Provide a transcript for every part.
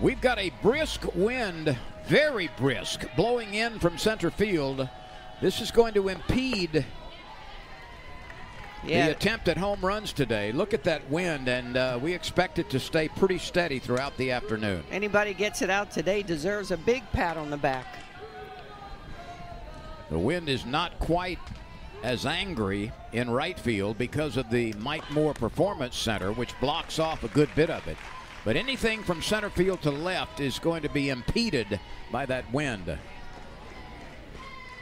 We've got a brisk wind, very brisk, blowing in from center field. This is going to impede Yeah. the attempt at home runs today. Look at that wind, and uh, we expect it to stay pretty steady throughout the afternoon. Anybody gets it out today deserves a big pat on the back. The wind is not quite as angry in right field because of the Mike Moore Performance Center, which blocks off a good bit of it. But anything from center field to left is going to be impeded by that wind.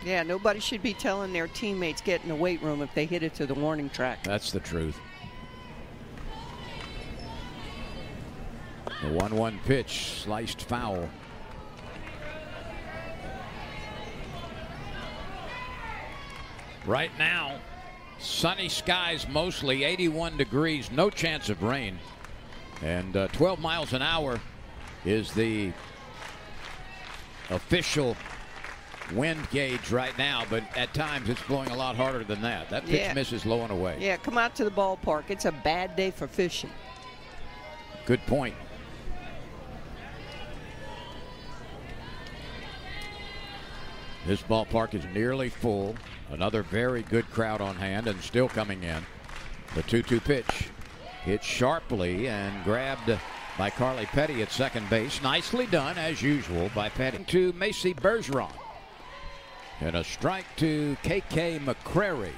Yeah, nobody should be telling their teammates get in the weight room if they hit it to the warning track. That's the truth. The 1 1 pitch sliced foul. Right now, sunny skies mostly, 81 degrees, no chance of rain. And uh, 12 miles an hour is the official wind gauge right now, but at times it's blowing a lot harder than that. That pitch Yeah. misses low and away. Yeah, come out to the ballpark. It's a bad day for fishing. Good point. This ballpark is nearly full. Another very good crowd on hand and still coming in. The 2 2 pitch hit sharply and grabbed by Carly Petty at second base. Nicely done, as usual, by Petty to Macy Bergeron. And a strike to KK McCrary.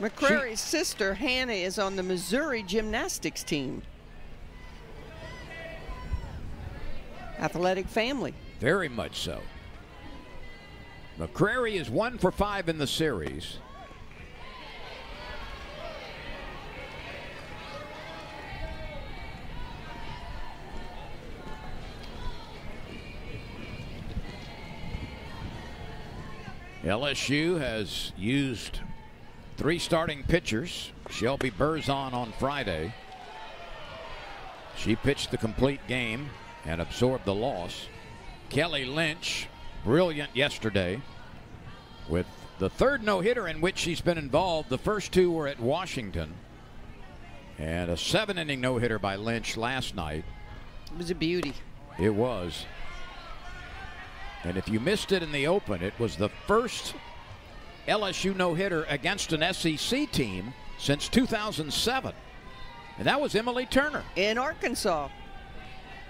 McCrary's sister, Hannah, is on the Missouri gymnastics team. Athletic family. Very much so. McCrary is one for five in the series. LSU has used three starting pitchers. Shelby Berzon on Friday. She pitched the complete game and absorbed the loss. Kelly Lynch, brilliant yesterday with the third no hitter in which she's been involved. The first two were at Washington. And a seven inning no hitter by Lynch last night. It was a beauty. It was. And if you missed it in the open, it was the first LSU no hitter against an SEC team since 2007. And that was Emily Turner. In Arkansas.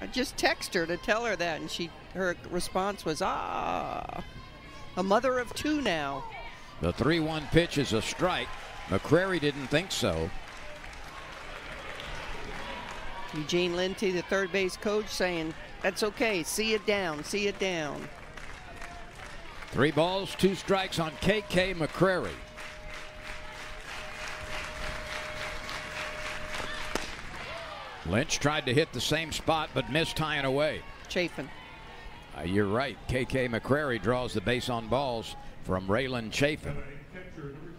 I just texted her to tell her that, and she her response was, ah, a mother of two now. The 3 1 pitch is a strike. McCrary didn't think so. Eugene Lenti, the third base coach, saying, that's okay, see it down, see it down. Three balls, two strikes on KK McCrary. Lynch tried to hit the same spot but missed tying away. Chafin. Uh, you're right. KK McCrary draws the base on balls from Raylan Chafin.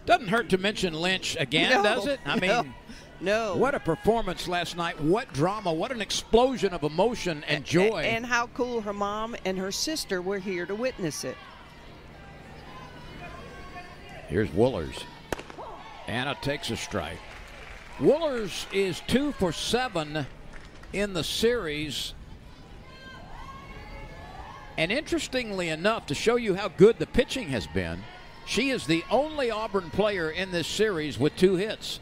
Doesn't hurt to mention Lynch again, No, does it? I no, mean, no. what a performance last night. What drama. What an explosion of emotion and joy. And how cool her mom and her sister were here to witness it. Here's Wohlers. Anna takes a strike. Wohlers is two for seven in the series. And interestingly enough, to show you how good the pitching has been, she is the only Auburn player in this series with two hits.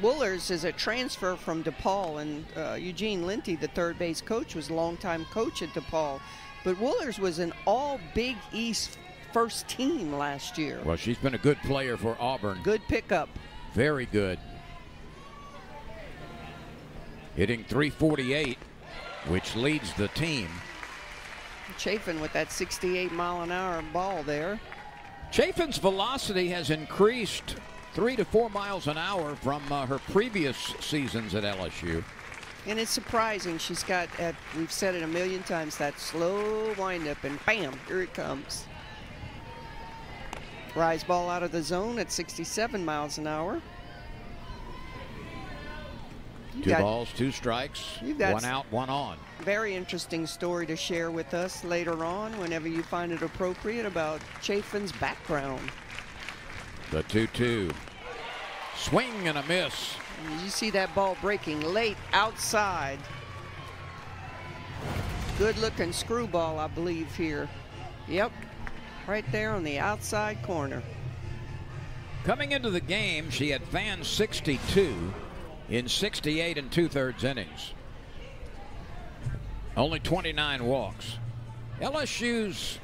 Wohlers is a transfer from DePaul, and uh, Eugene Lenti, the third base coach, was a longtime coach at DePaul. But Wohlers was an all Big East first team last year. Well, she's been a good player for Auburn. Good pickup. Very good. Hitting 348, which leads the team. Chafin with that 68 mile an hour ball there. Chafin's velocity has increased three to four miles an hour from uh, her previous seasons at LSU. And it's surprising. She's got, at, we've said it a million times, that slow windup, and bam, here it comes. Rise ball out of the zone at 67 miles an hour. You Two got balls, two strikes, one out, one on. very interesting story to share with us later on, whenever you find it appropriate, about Chafin's background. The 2 2. Swing and a miss. You see that ball breaking late outside. good looking screwball, I believe, here. Yep, right there on the outside corner. Coming into the game, she had fanned 62 in 68 and two thirds innings. Only 29 walks. LSU's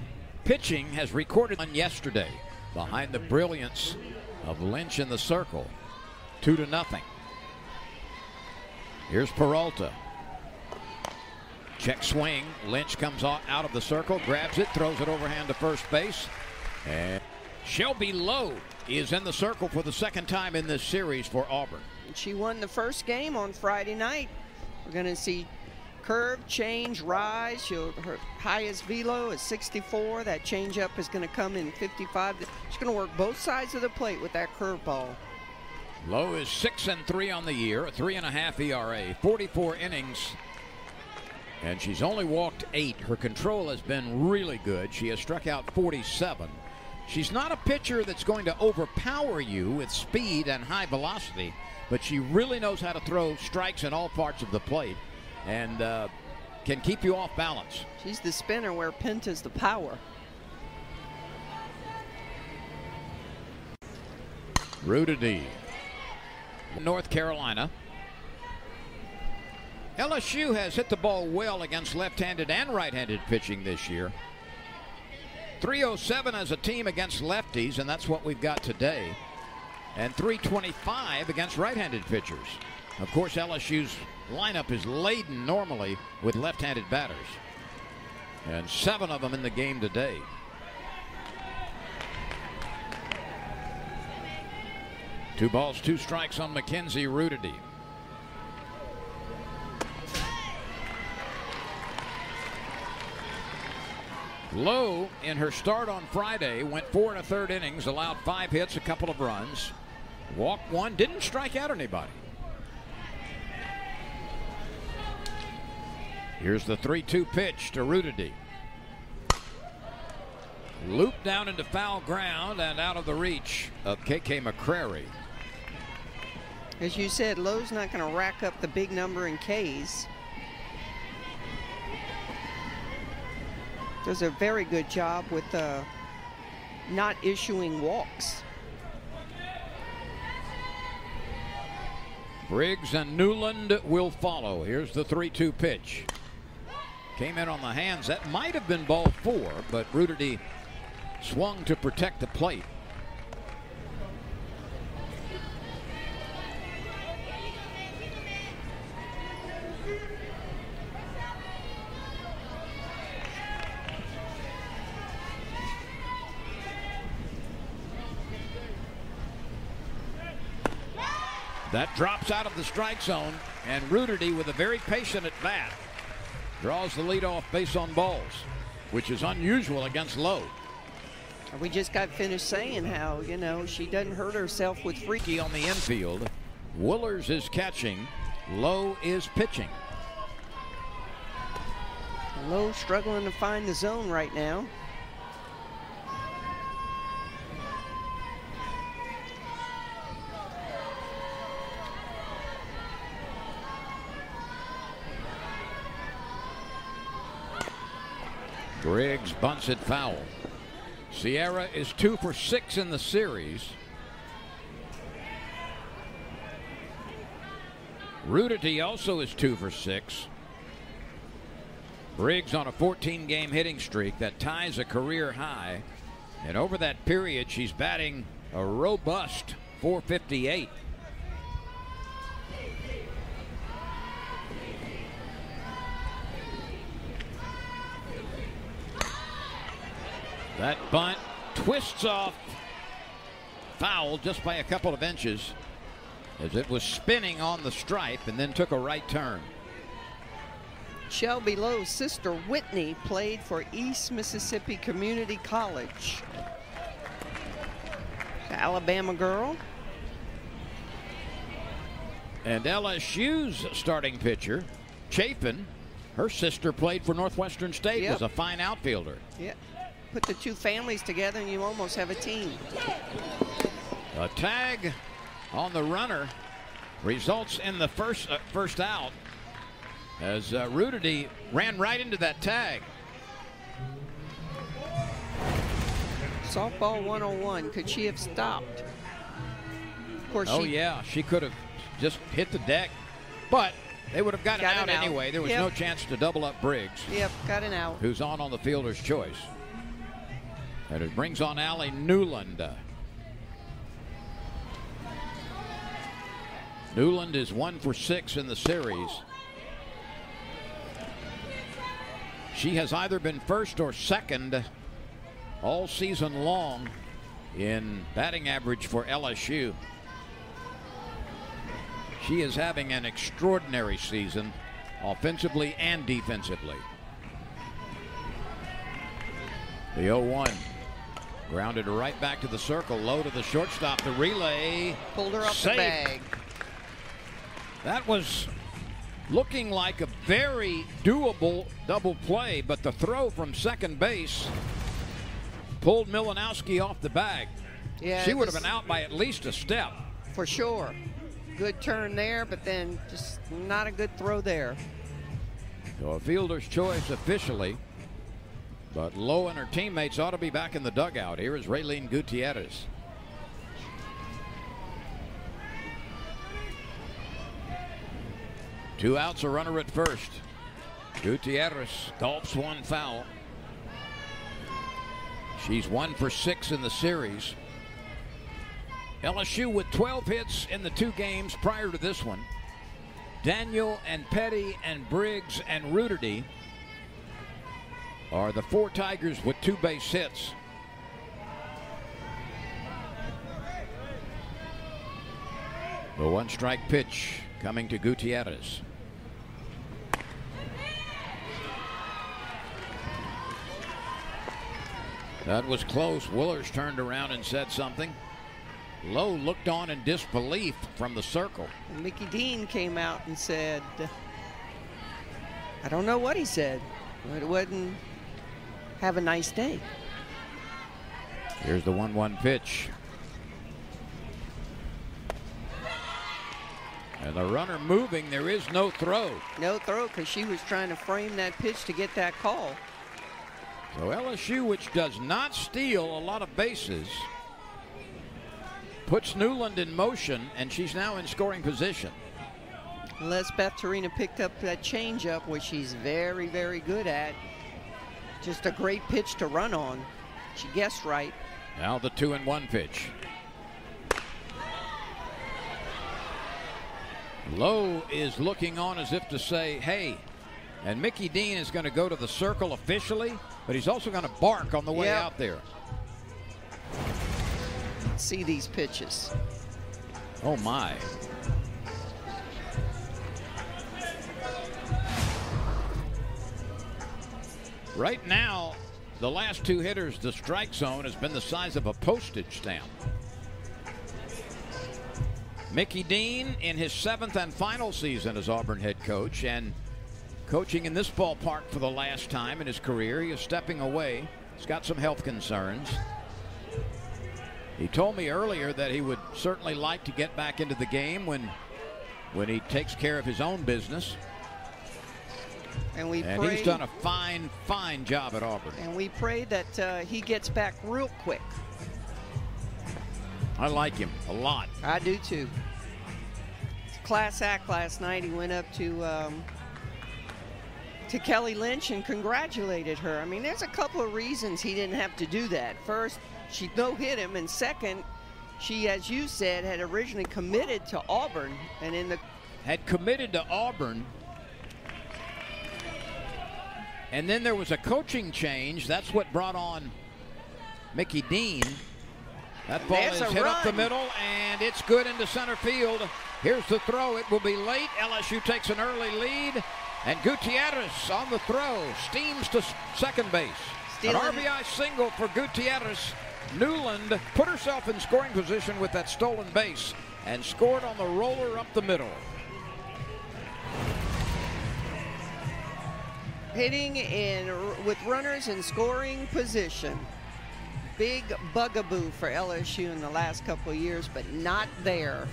pitching has recorded on yesterday behind the brilliance of Lynch in the circle. Two to nothing. Here's Peralta. Check swing. Lynch comes out of the circle, grabs it, throws it overhand to first base. And Shelby Lowe is in the circle for the second time in this series for Auburn. She won the first game on Friday night. We're going to see curve, change, rise. She'll, her highest velo is 64. That changeup is going to come in 55. She's going to work both sides of the plate with that curveball. Lowe is six and three on the year, a three and a half ERA, 44 innings, and she's only walked eight. Her control has been really good. She has struck out 47. She's not a pitcher that's going to overpower you with speed and high velocity, but she really knows how to throw strikes in all parts of the plate and uh, can keep you off balance. She's the spinner where Penta's the power. Redoutey, North Carolina. LSU has hit the ball well against left-handed and right-handed pitching this year. 307 as a team against lefties, and that's what we've got today. And 325 against right-handed pitchers. Of course, LSU's lineup is laden normally with left-handed batters. And seven of them in the game today. Two balls, two strikes on McKenzie Redoutey. Lowe, in her start on Friday, went four and a third innings, allowed five hits, a couple of runs, walked one, didn't strike out anybody. Here's the 3 2 pitch to Redoutey. Loop down into foul ground and out of the reach of KK McCrary. As you said, Lowe's not going to rack up the big number in Ks. Does a very good job with uh, not issuing walks. Briggs and Newland will follow. Here's the 3 2 pitch. Came in on the hands. That might have been ball four, but Redoutey swung to protect the plate. That drops out of the strike zone, and Redoutey, with a very patient at bat draws the lead off base on balls, which is unusual against Lowe. We just got finished saying how, you know, she doesn't hurt herself with freaky on the infield. Wohlers is catching. Lowe is pitching. Lowe struggling to find the zone right now. Briggs bunts it foul. Sierra is two for six in the series. Redoutey also is two for six. Briggs on a 14 game hitting streak that ties a career high. And over that period, she's batting a robust 458. That bunt twists off foul just by a couple of inches as it was spinning on the stripe and then took a right turn. Shelby Lowe's sister Whitney played for East Mississippi Community College. The Alabama girl. And LSU's starting pitcher, Chafin, her sister played for Northwestern State, yep. was a fine outfielder. Yeah put the two families together and you almost have a team. A tag on the runner results in the first uh, first out. as uh, Redoutey ran right into that tag. Softball 101. Could she have stopped? Of course, Oh she yeah, she could have just hit the deck, but they would have gotten Got out out. anyway. There was Yep. no chance to double up Briggs, Yep, got an out. who's on on the fielder's choice. And it brings on Allie Newland. Newland is one for six in the series. She has either been first or second all season long in batting average for LSU. She is having an extraordinary season, offensively and defensively. The 0 1. Grounded right back to the circle, low to the shortstop. The relay. Pulled her up safe. the bag. That was looking like a very doable double play, but the throw from second base pulled Milanowski off the bag. Yeah, she would have been out by at least a step. For sure. Good turn there, but then just not a good throw there. So a fielder's choice officially. But Lowe and her teammates ought to be back in the dugout. Here is Raylene Gutierrez. Two outs, a runner at first. Gutierrez gulps one foul. She's one for six in the series. LSU with 12 hits in the two games prior to this one. Daniel and Petty and Briggs and Redoutey are the four Tigers with two base hits. The one strike pitch coming to Gutierrez. That was close. Wohlers turned around and said something. Lowe looked on in disbelief from the circle. Mickey Dean came out and said, I don't know what he said, but it wasn't have a nice day. Here's the 1 1 pitch. And the runner moving, there is no throw. No throw because she was trying to frame that pitch to get that call. So LSU, which does not steal a lot of bases, puts Newland in motion, and she's now in scoring position. Unless Beth Torina picked up that changeup, which she's very, very good at. Just a great pitch to run on. She guessed right. Now the 2 and 1 pitch. Lowe is looking on as if to say, hey, and Mickey Dean is going to go to the circle officially, but he's also going to bark on the way Yep. out there. See these pitches. Oh my. Right now, the last two hitters, the strike zone has been the size of a postage stamp. Mickey Dean in his seventh and final season as Auburn head coach and coaching in this ballpark for the last time in his career. He is stepping away. He's got some health concerns. He told me earlier that he would certainly like to get back into the game when when he takes care of his own business. And we And pray, he's done a fine, fine job at Auburn. and we pray that uh, he gets back real quick. I like him a lot. I do too. Class act last night. He went up to um, to Kelly Lynch and congratulated her. I mean, there's a couple of reasons he didn't have to do that. First, she no hit him, and second, she, as you said, had originally committed to Auburn, and in the Had committed to Auburn. And then there was a coaching change. That's what brought on Mickey Dean. That ball is hit up the middle, and it's good into center field. Here's the throw. It will be late. LSU takes an early lead, and Gutierrez on the throw steams to second base. Stealing- An RBI single for Gutierrez. Newland put herself in scoring position with that stolen base and scored on the roller up the middle. Hitting in with runners in scoring position. Big bugaboo for LSU in the last couple years, but not there.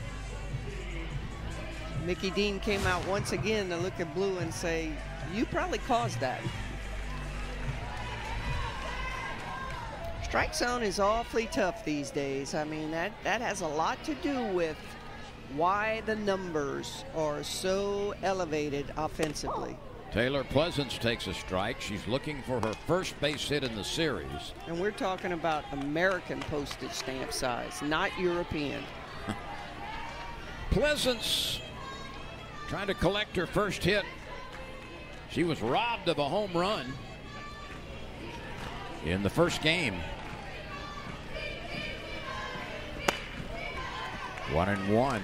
Mickey Dean came out once again to look at Blue and say, you probably caused that. Strike zone is awfully tough these days. I mean, that, that has a lot to do with why the numbers are so elevated offensively. Taylor Pleasants takes a strike. She's looking for her first base hit in the series. And we're talking about American postage stamp size, not European. Pleasants trying to collect her first hit. She was robbed of a home run in the first game. One and one.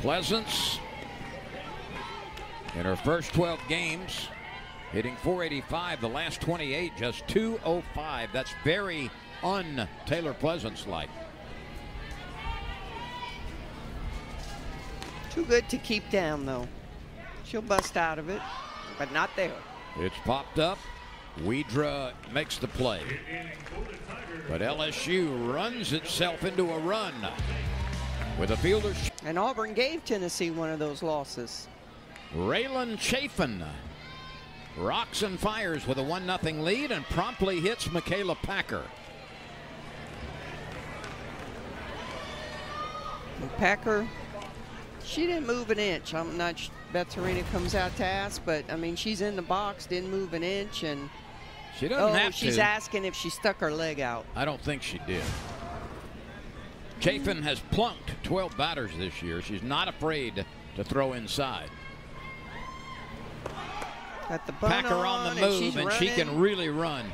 Pleasants in her first 12 games hitting 485 the last 28 just 205 that's very un Taylor Pleasants like Too good to keep down, though. She'll bust out of it, but not there. It's popped up. Widra makes the play. But LSU runs itself into a run with a fielder. And Auburn gave Tennessee one of those losses. Raylan Chafin rocks and fires with a 1 0 lead and promptly hits Makayla Packer. Packer she didn't move an inch. I'm not. sure Beth Torina comes out to ask, but I mean, she's in the box, didn't move an inch, and she doesn't oh, have she's to. asking if she stuck her leg out. I don't think she did. Chafin has plunked 12 batters this year. She's not afraid to throw inside. Got the Packer on, on the move, and, and she can really run.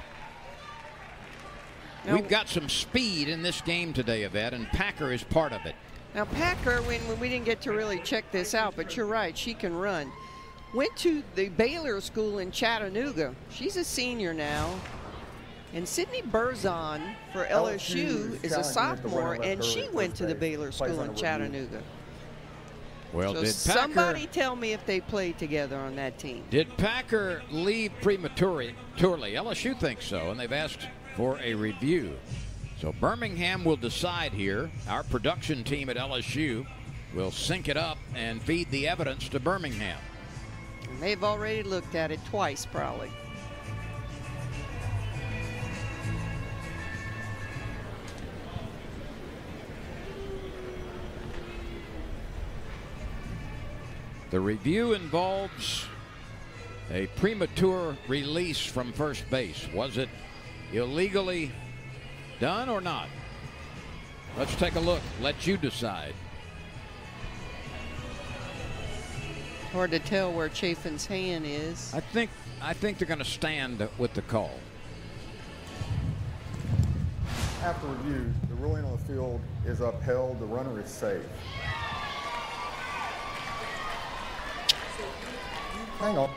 Now, We've got some speed in this game today, Yvette, and Packer is part of it. Now, Packer, when, when we didn't get to really check this out, but you're right, she can run. Went to the Baylor School in Chattanooga. She's a senior now. And Sydney Berzon for LSU is a sophomore, and she went to the Baylor School in Chattanooga. Well, so did Packer, somebody tell me if they played together on that team? Did Packer leave prematurely? LSU thinks so, and they've asked for a review. So Birmingham will decide here. Our production team at LSU will sync it up and feed the evidence to Birmingham. They've already looked at it twice, probably. The review involves a premature release from first base. Was it illegally Done or not? Let's take a look. Let you decide. Hard to tell where Chafin's hand is. I think I think they're going to stand with the call. After review, the ruling on the field is upheld. The runner is safe. Hang on.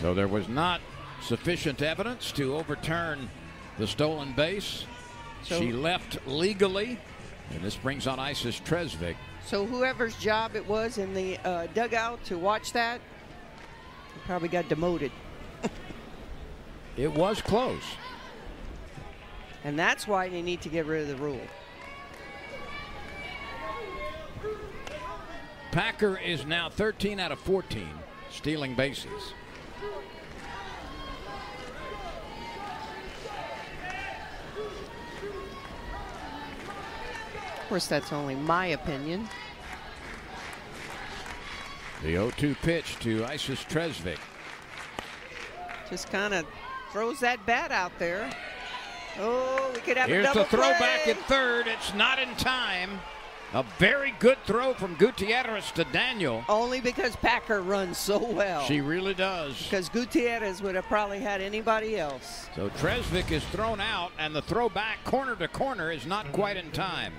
So there was not sufficient evidence to overturn the stolen base. So, she left legally, and this brings on Icess Tresvik. So whoever's job it was in the uh, dugout to watch that, probably got demoted. it was close. And that's why they need to get rid of the rule. Packer is now 13 out of 14 stealing bases. Of course, that's only my opinion. The 0-2 pitch to Icess Tresvik. Just kind of throws that bat out there. Oh, we could have Here's a double the throw play. back at third. It's not in time. A very good throw from Gutierrez to Daniel. Only because Packer runs so well. She really does. Because Gutierrez would have probably had anybody else. So Tresvik is thrown out, and the throw back corner to corner is not quite in time.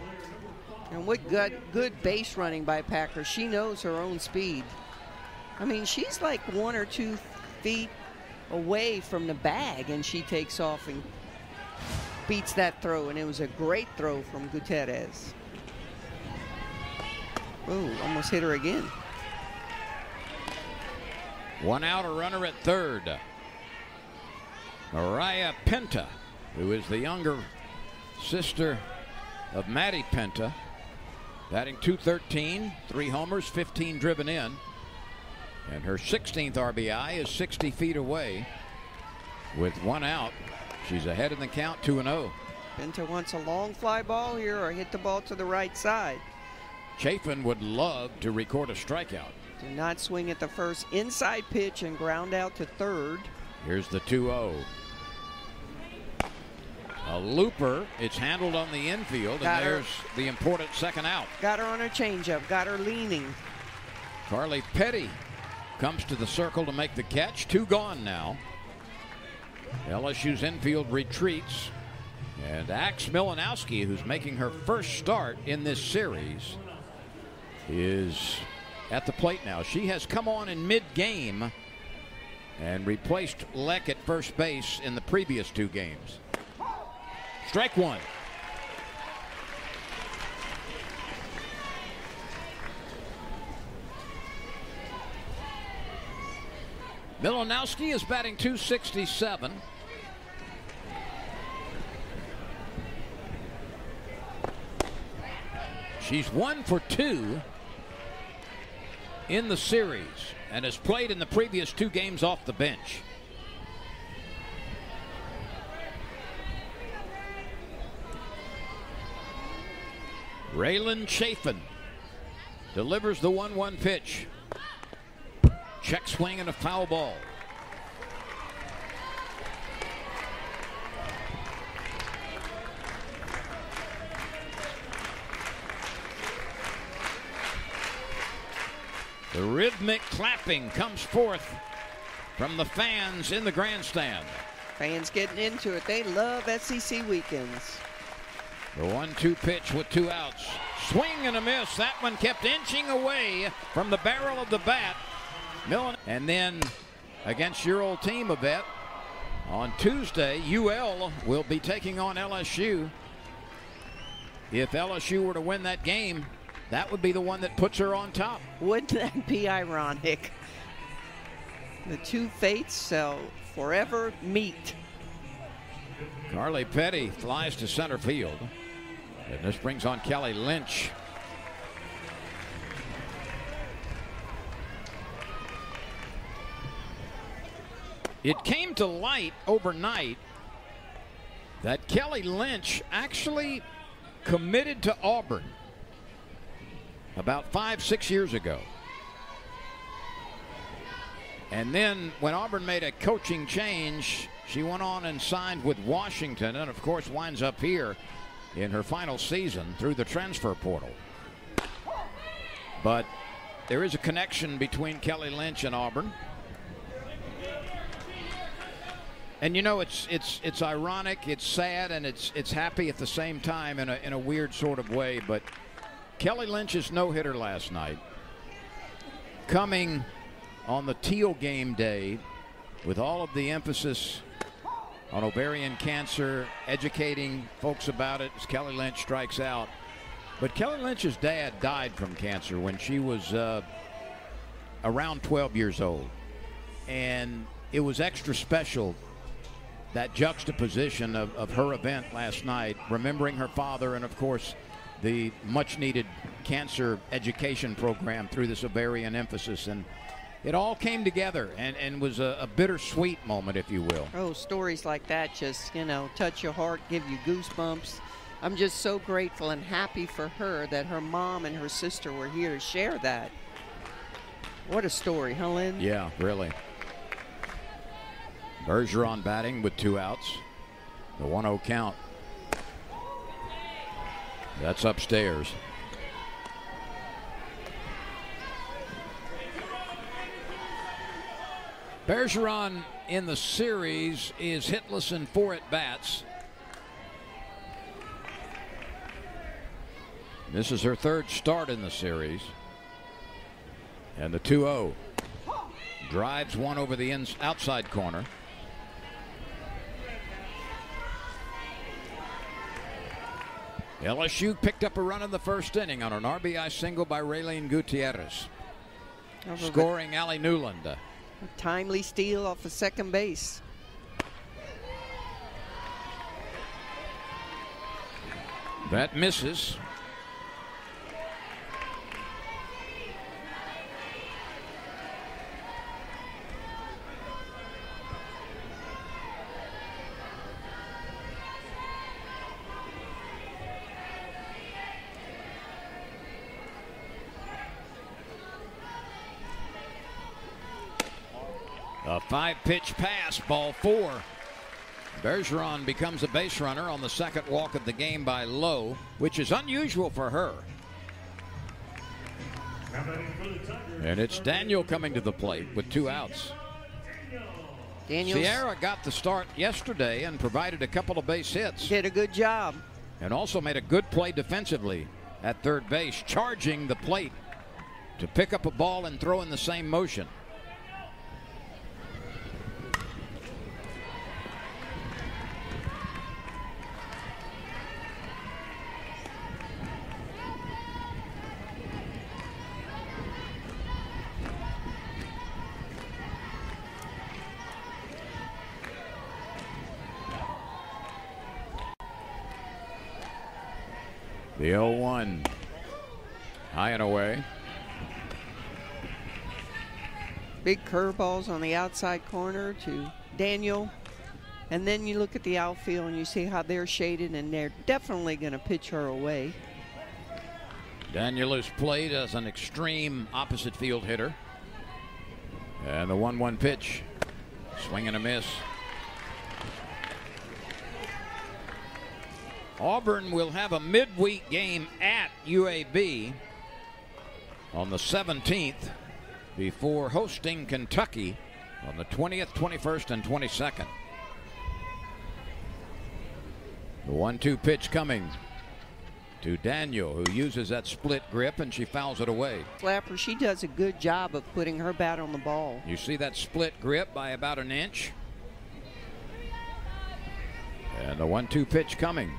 And what good, good base running by Packer. She knows her own speed. I mean, she's like one or two feet away from the bag, and she takes off and beats that throw. And it was a great throw from Gutierrez. Oh, almost hit her again. One out, a runner at third. Mariah Penta, who is the younger sister of Maddie Penta. Batting 213, three homers, 15 driven in. And her 16th RBI is 60 feet away. With one out, she's ahead in the count, 2 0. Penta wants a long fly ball here or hit the ball to the right side. Chafin would love to record a strikeout. Do not swing at the first inside pitch and ground out to third. Here's the 2 0. A looper. It's handled on the infield, Got and her. there's the important second out. Got her on a changeup, got her leaning. Carly Petty comes to the circle to make the catch. Two gone now. LSU's infield retreats. And Axe Milanowski, who's making her first start in this series, is at the plate now. She has come on in mid game and replaced Leck at first base in the previous two games. Strike one. Milanowski is batting 267. She's one for two in the series and has played in the previous two games off the bench. Raylan Chafin delivers the 1 1 pitch. Check swing and a foul ball. The rhythmic clapping comes forth from the fans in the grandstand. Fans getting into it. They love SEC weekends. The one two pitch with two outs. Swing and a miss. That one kept inching away from the barrel of the bat. Millen. And then against your old team, Yvette, on Tuesday, UL will be taking on LSU. If LSU were to win that game, that would be the one that puts her on top. Wouldn't that be ironic? The two fates shall forever meet. Carly Petty flies to center field. And this brings on Kelly Lynch. It came to light overnight that Kelly Lynch actually committed to Auburn about five, six years ago. And then when Auburn made a coaching change, she went on and signed with Washington and, of course, winds up here in her final season through the transfer portal. But there is a connection between Kelly Lynch and Auburn. And you know it's it's it's ironic, it's sad, and it's it's happy at the same time in a in a weird sort of way. But Kelly Lynch's no hitter last night, coming on the teal game day, with all of the emphasis on ovarian cancer, educating folks about it as Kelly Lynch strikes out. But Kelly Lynch's dad died from cancer when she was uh, around 12 years old, and it was extra special that juxtaposition of, of her event last night, remembering her father, and of course, the much needed cancer education program through this ovarian emphasis. And it all came together and, and was a, a bittersweet moment, if you will. Oh, stories like that just, you know, touch your heart, give you goosebumps. I'm just so grateful and happy for her that her mom and her sister were here to share that. What a story, huh, Lynn? Yeah, really. Bergeron batting with two outs. The 1 0 count. That's upstairs. Bergeron in the series is hitless in four at bats. This is her third start in the series. And the 2 0 drives one over the outside corner. LSU picked up a run in the first inning on an RBI single by Raylene Gutierrez. Over the- Scoring Allie Newland. A timely steal off of second base. That misses. Pitch pass, ball four. Bergeron becomes a base runner on the second walk of the game by Lowe, which is unusual for her. And it's Daniel coming to the plate with two outs. Daniels Sierra got the start yesterday and provided a couple of base hits did a good job. and also made a good play defensively at third base, charging the plate to pick up a ball and throw in the same motion. The 0 1. High and away. Big curveballs on the outside corner to Daniel. And then you look at the outfield and you see how they're shaded, and they're definitely going to pitch her away. Daniel has played as an extreme opposite field hitter. And the 1 1 pitch. Swing and a miss. Auburn will have a midweek game at UAB on the 17th before hosting Kentucky on the 20th, 21st, and 22nd. The 1 2 pitch coming to Daniel, who uses that split grip and she fouls it away. Flapper, she does a good job of putting her bat on the ball. You see that split grip by about an inch? And the 1 2 pitch coming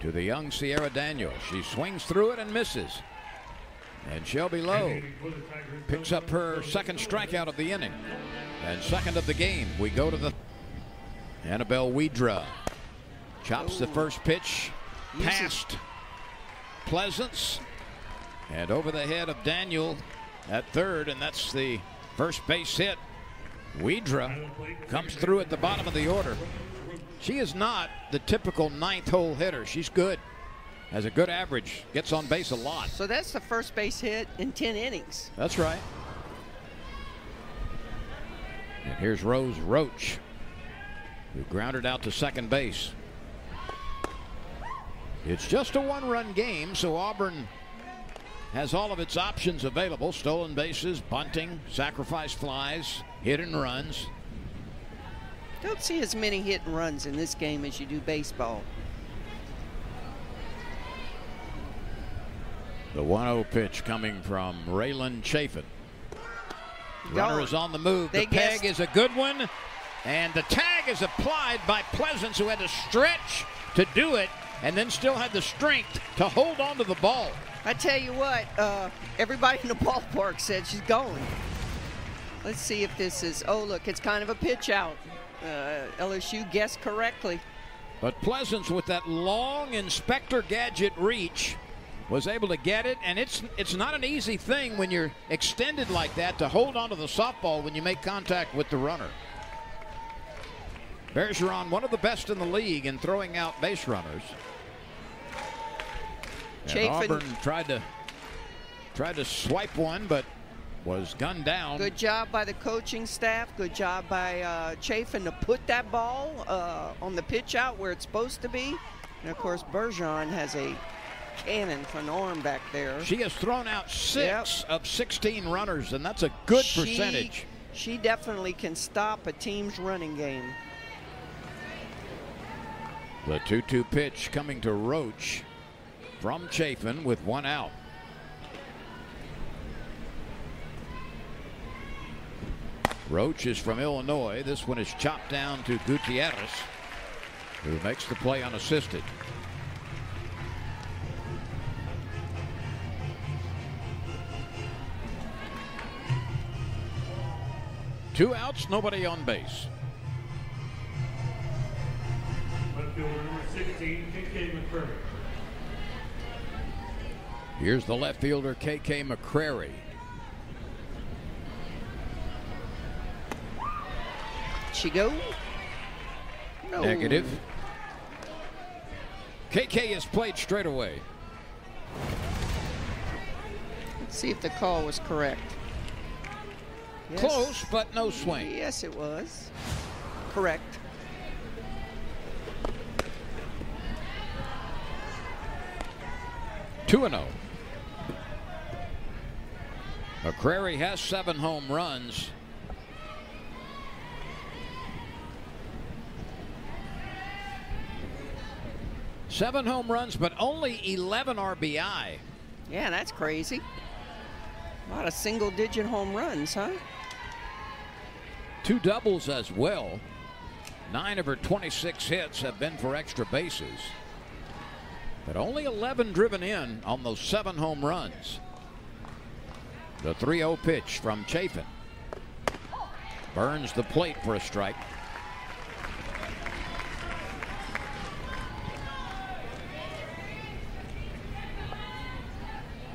to the young Sierra Daniel. She swings through it and misses. And Shelby Lowe picks up her second strikeout of the inning and second of the game. We go to the Annabelle Widra. Chops the first pitch past Pleasants and over the head of Daniel at third, and that's the first base hit. Widra comes through at the bottom of the order. She is not the typical ninth hole hitter. She's good. Has a good average. Gets on base a lot. So that's the first base hit in 10 innings. That's right. And here's Rose Roach, who grounded out to second base. It's just a one run game, so Auburn has all of its options available stolen bases, bunting, sacrifice flies, hit and runs. Don't see as many hit and runs in this game as you do baseball. The 1 0 pitch coming from Raylan Chafin. Runner is on the move. They the peg is a good one. And the tag is applied by Pleasants, who had to stretch to do it and then still had the strength to hold on to the ball. I tell you what, uh, everybody in the ballpark said she's going. Let's see if this is. Oh, look, it's kind of a pitch out. Uh, LSU guessed correctly. But Pleasants, with that long Inspector Gadget reach, was able to get it. And it's it's not an easy thing when you're extended like that to hold onto the softball when you make contact with the runner. Bergeron, one of the best in the league in throwing out base runners. And Chafin- Auburn tried to tried to swipe one, but was gunned down. Good job by the coaching staff. Good job by uh, Chafin to put that ball uh, on the pitch out where it's supposed to be. And of course, Bergeron has a cannon for Norm back there. She has thrown out six of 16 runners, and that's a good She- percentage. She definitely can stop a team's running game. The 2 2 pitch coming to Roach from Chafin with one out. Roach is from Illinois. This one is chopped down to Gutierrez, who makes the play unassisted. Two outs, nobody on base. Left fielder number 16, Kincaid McCrary. Here's the left fielder, K.K. McCrary. She go? No. Negative. KK is played straight away. Let's see if the call was correct. Yes. Close, but no swing. Yes, it was. Correct. Two and zero. McCrary has seven home runs. Seven home runs, but only 11 RBI. Yeah, that's crazy. A lot of single digit home runs, huh? Two doubles as well. Nine of her 26 hits have been for extra bases. But only 11 driven in on those seven home runs. The 3 0 pitch from Chafin. Burns the plate for a strike.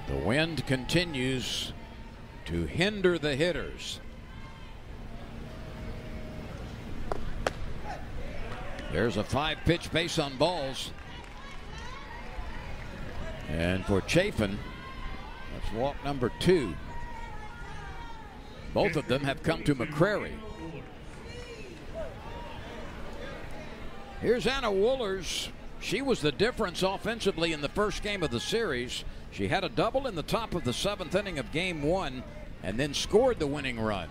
The wind continues to hinder the hitters. There's a five pitch base on balls. And for Chafin, that's walk number two. Both of them have come to McCrary. Here's Anna Wohlers. She was the difference offensively in the first game of the series. She had a double in the top of the seventh inning of game one and then scored the winning run.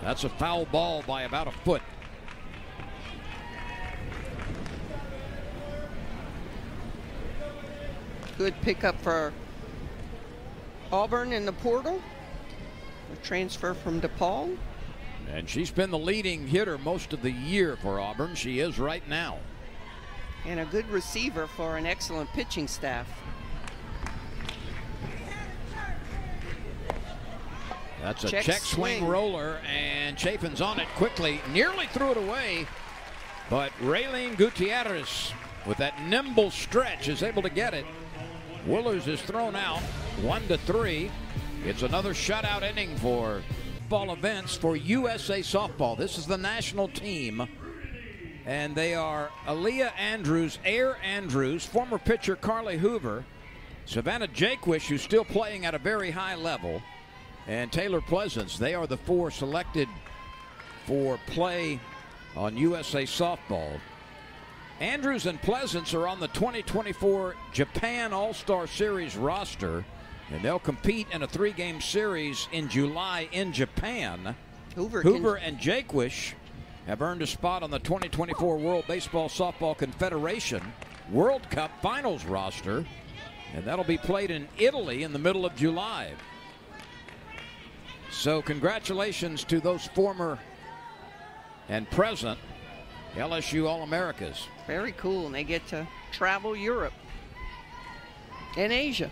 That's a foul ball by about a foot. Good pickup for Auburn in the portal. A transfer from DePaul. And she's been the leading hitter most of the year for Auburn. She is right now. And a good receiver for an excellent pitching staff. That's a Check check, swing. swing. roller, and Chafin's on it quickly. Nearly threw it away, but Raeleen Gutierrez, with that nimble stretch, is able to get it. Wohlers is thrown out, one to three. It's another shutout inning for ball events for USA softball. This is the national team, and they are Aliyah Andrews, Air Andrews, former pitcher Carley Hoover, Savannah Jaquish, who's still playing at a very high level, and Taylor Pleasants. They are the four selected for play on USA softball. Andrews and Pleasants are on the 2024 Japan All Star Series roster, and they'll compete in a three game series in July in Japan. Hoover, Hoover can, and Jaquish have earned a spot on the 2024 World Baseball Softball Confederation World Cup Finals roster, and that'll be played in Italy in the middle of July. So, congratulations to those former and present LSU All Americas. very cool. And they get to travel Europe and Asia.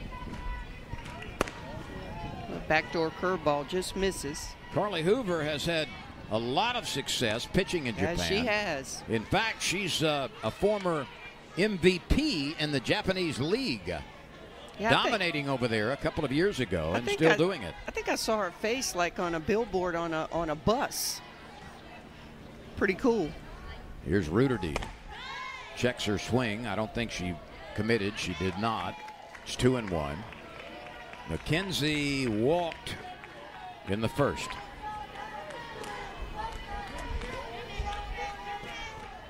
A backdoor curveball just misses. Carley Hoover has had a lot of success pitching in Japan. As she has. In fact, she's uh, a former MVP in the Japanese league, Yeah, I think- dominating over there a couple of years ago and still I- doing it. I think I saw her face like on a billboard on a on a bus. Pretty cool. Here's Redoutey. Checks her swing. I don't think she committed. She did not. It's two and one. McKenzie walked in the first.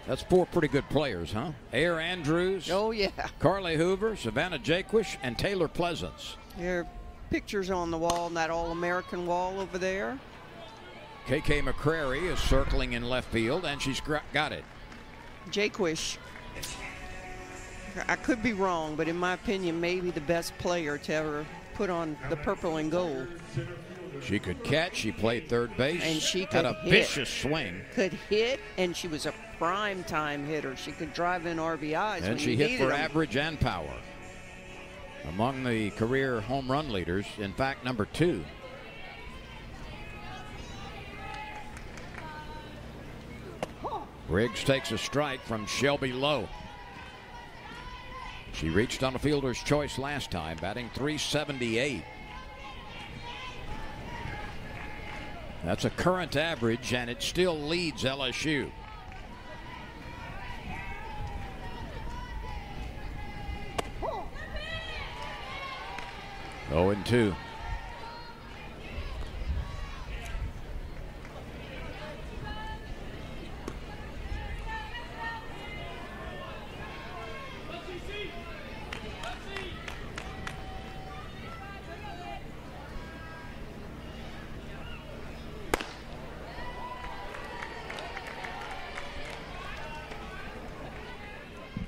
That's four pretty good players, huh? Air Andrews, Oh yeah. Carley Hoover, Savannah Jaquish, and Taylor Pleasants. There are pictures on the wall, that all-American wall over there. KK McCrary is circling in left field, and she's got it. Jaquish. I could be wrong, but in my opinion, maybe the best player to ever put on the purple and gold. She could catch. She played third base. And she had could a hit. vicious swing. Could hit, and she was a prime time hitter. She could drive in RBIs. And she hit for for 'em. average and power. Among the career home run leaders, in fact, number two. Briggs takes a strike from Shelby Lowe. She reached on a fielder's choice last time, batting 378. That's a current average, and it still leads LSU. Oh and 2.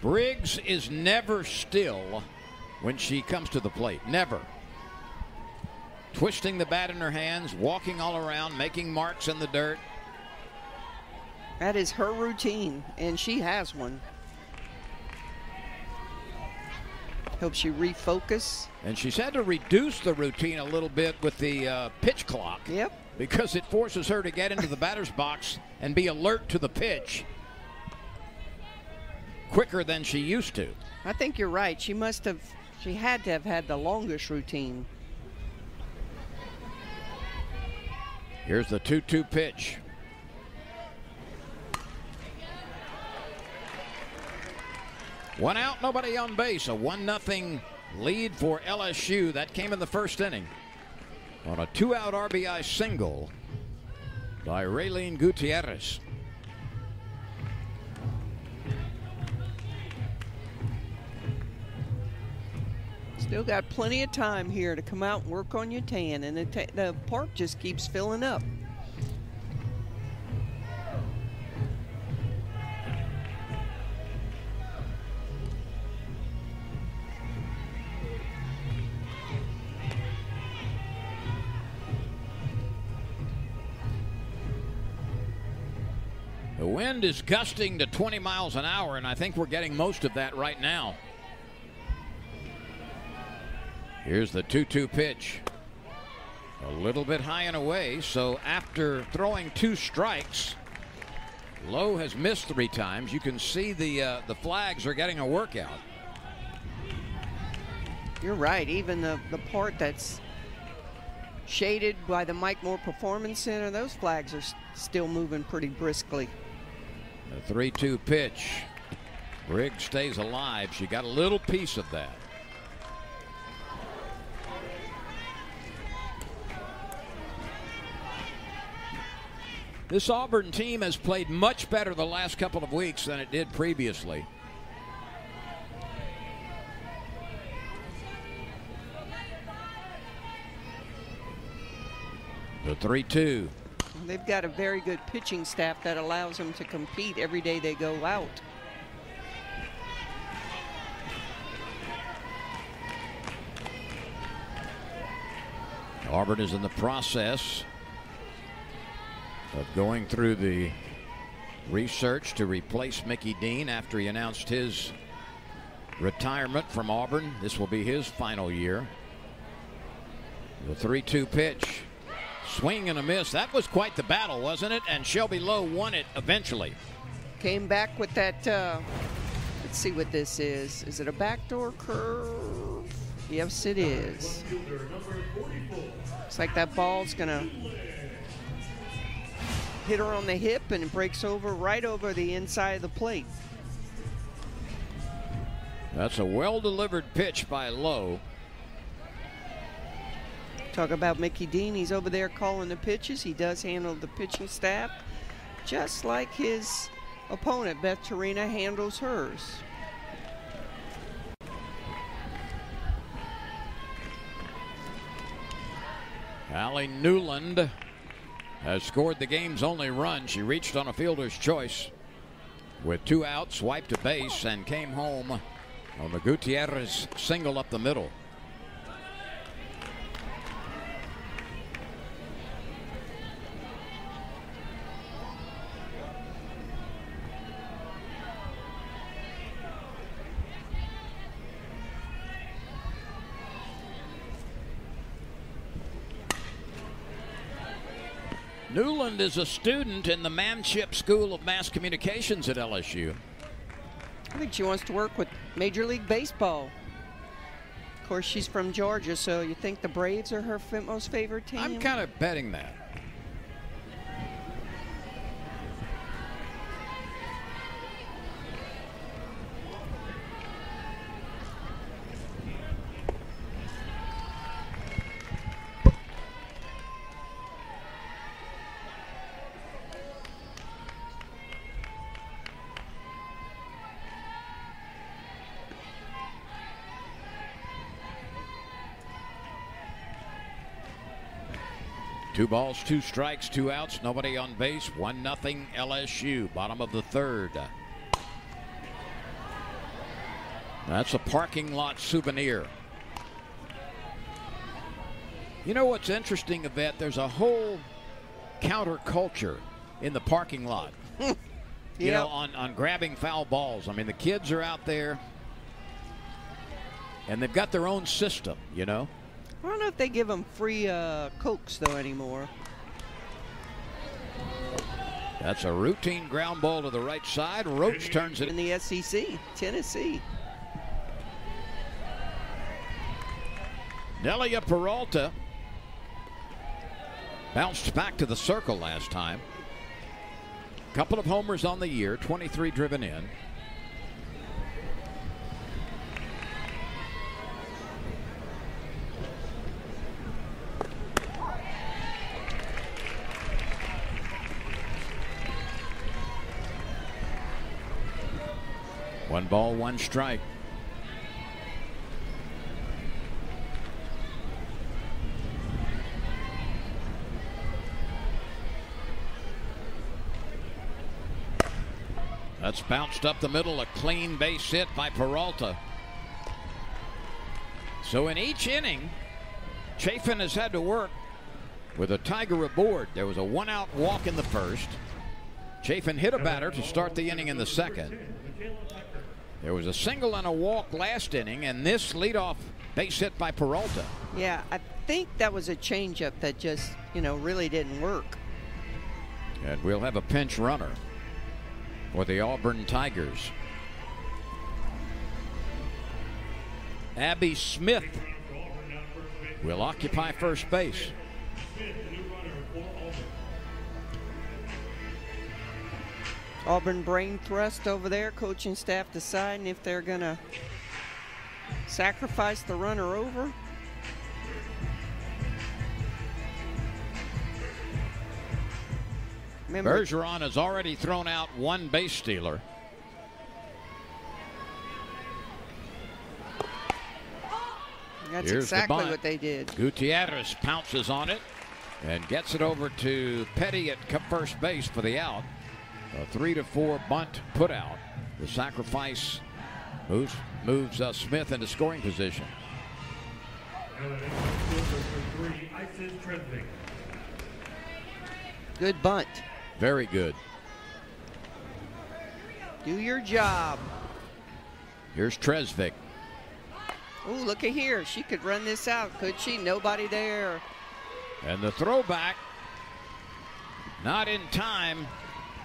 Briggs is never still when she comes to the plate. Never. Twisting the bat in her hands, walking all around, making marks in the dirt. That is her routine, and she has one. Helps you refocus. And she's had to reduce the routine a little bit with the uh, pitch clock. Yep. Because it forces her to get into the batter's box and be alert to the pitch quicker than she used to. I think you're right. She must have, she had to have had the longest routine. Here's the 2 2 pitch. One out, nobody on base. A 1 0 lead for LSU. That came in the first inning on a two out RBI single by Raeleen Gutierrez. Still got plenty of time here to come out and work on your tan, and the, the park just keeps filling up. The wind is gusting to 20 miles an hour, and I think we're getting most of that right now. Here's the 2 2 pitch. A little bit high and away, so after throwing two strikes, Lowe has missed three times. You can see the uh, the flags are getting a workout. You're right. Even the, the part that's shaded by the Mike Moore Performance Center, those flags are still moving pretty briskly. The 3 2 pitch. Briggs stays alive. She got a little piece of that. This Auburn team has played much better the last couple of weeks than it did previously. The 3 2. They've got a very good pitching staff that allows them to compete every day they go out. Auburn is in the process of going through the research to replace Mickey Dean after he announced his retirement from Auburn. This will be his final year. The 3 2 pitch. Swing and a miss. That was quite the battle, wasn't it? And Shelby Lowe won it eventually. Came back with that. Uh, let's see what this is. Is it a backdoor curve? Yes, it is. Looks like that ball's going to hit her on the hip and it breaks over right over the inside of the plate. That's a well delivered pitch by Lowe. Talk about Mickey Dean. He's over there calling the pitches. He does handle the pitching staff just like his opponent, Beth Torina, handles hers. Allie Newland has scored the game's only run. She reached on a fielder's choice with two outs, wiped a base, and came home on the Gutierrez single up the middle. Newland is a student in the Manship School of Mass Communications at LSU. I think she wants to work with Major League Baseball. Of course, she's from Georgia, so you think the Braves are her most favorite team? I'm kind of betting that. Two balls, two strikes, two outs, nobody on base, one nothing LSU. Bottom of the third. That's a parking lot souvenir. You know what's interesting, Yvette? There's a whole counterculture in the parking lot. You Yep. know, on, on grabbing foul balls. I mean, the kids are out there and they've got their own system, you know? I don't know if they give them free uh, cokes though anymore. That's a routine ground ball to the right side. Roach turns it In the SEC, Tennessee. Nelia Peralta bounced back to the circle last time. Couple of homers on the year, 23 driven in. One ball, one strike. That's bounced up the middle, a clean base hit by Peralta. So in each inning, Chafin has had to work with a Tiger aboard. There was a one out walk in the first. Chafin hit a batter to start the inning in the second. There was a single and a walk last inning, and this leadoff base hit by Peralta. Yeah, I think that was a changeup that just, you know, really didn't work. And we'll have a pinch runner for the Auburn Tigers. Abby Smith will occupy first base. Auburn brain thrust over there, coaching staff deciding if they're going to sacrifice the runner over. Remember, Bergeron has already thrown out one base stealer. that's here's exactly bunt. what they did. Gutierrez pounces on it and gets it over to Petty at first base for the out. A three to four bunt put out. The sacrifice moves moves uh, Smith into scoring position. Good bunt. Very good. Do your job. Here's Tresvik. Oh, look at here. She could run this out, could she? Nobody there. And the throwback, not in time.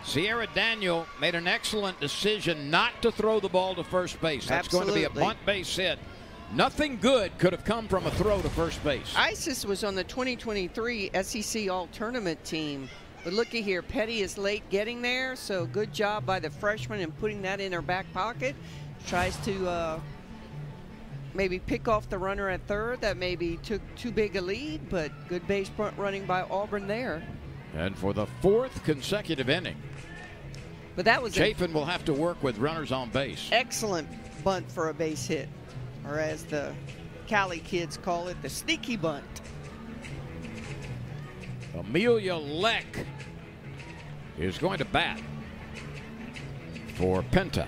Sierra Daniel made an excellent decision not to throw the ball to first base. That's going to be a Absolutely. bunt base hit. Nothing good could have come from a throw to first base. Icess was on the 2023 SEC All Tournament team. But looky here, Petty is late getting there, so good job by the freshman in putting that in her back pocket. Tries to uh, maybe pick off the runner at third that maybe took too big a lead, but good base front running by Auburn there. And for the fourth consecutive inning, But that was Chafin will have to work with runners on base. excellent bunt for a base hit, or as the Cali kids call it, the sneaky bunt. Amelia Leck is going to bat for Penta.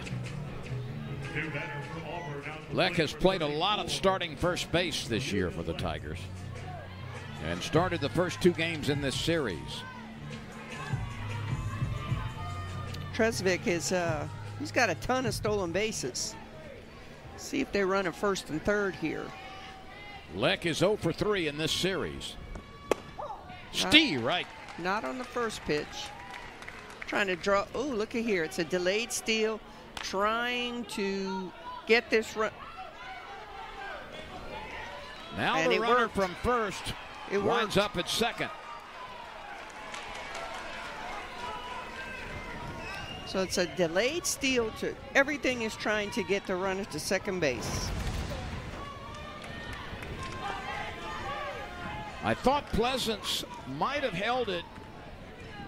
Leck has played a lot of starting first base this year for the Tigers and started the first two games in this series. Tresvik is uh he's got a ton of stolen bases. See if they run a first and third here. Leck is 0 for 3 in this series. Stee right. Not on the first pitch. Trying to draw. Oh, look at here. It's a delayed steal. trying to get this run. Now And the runner worked. from first It winds worked. up at second. So it's a delayed steal to everything is trying to get the runner to second base. I thought Pleasants might have held it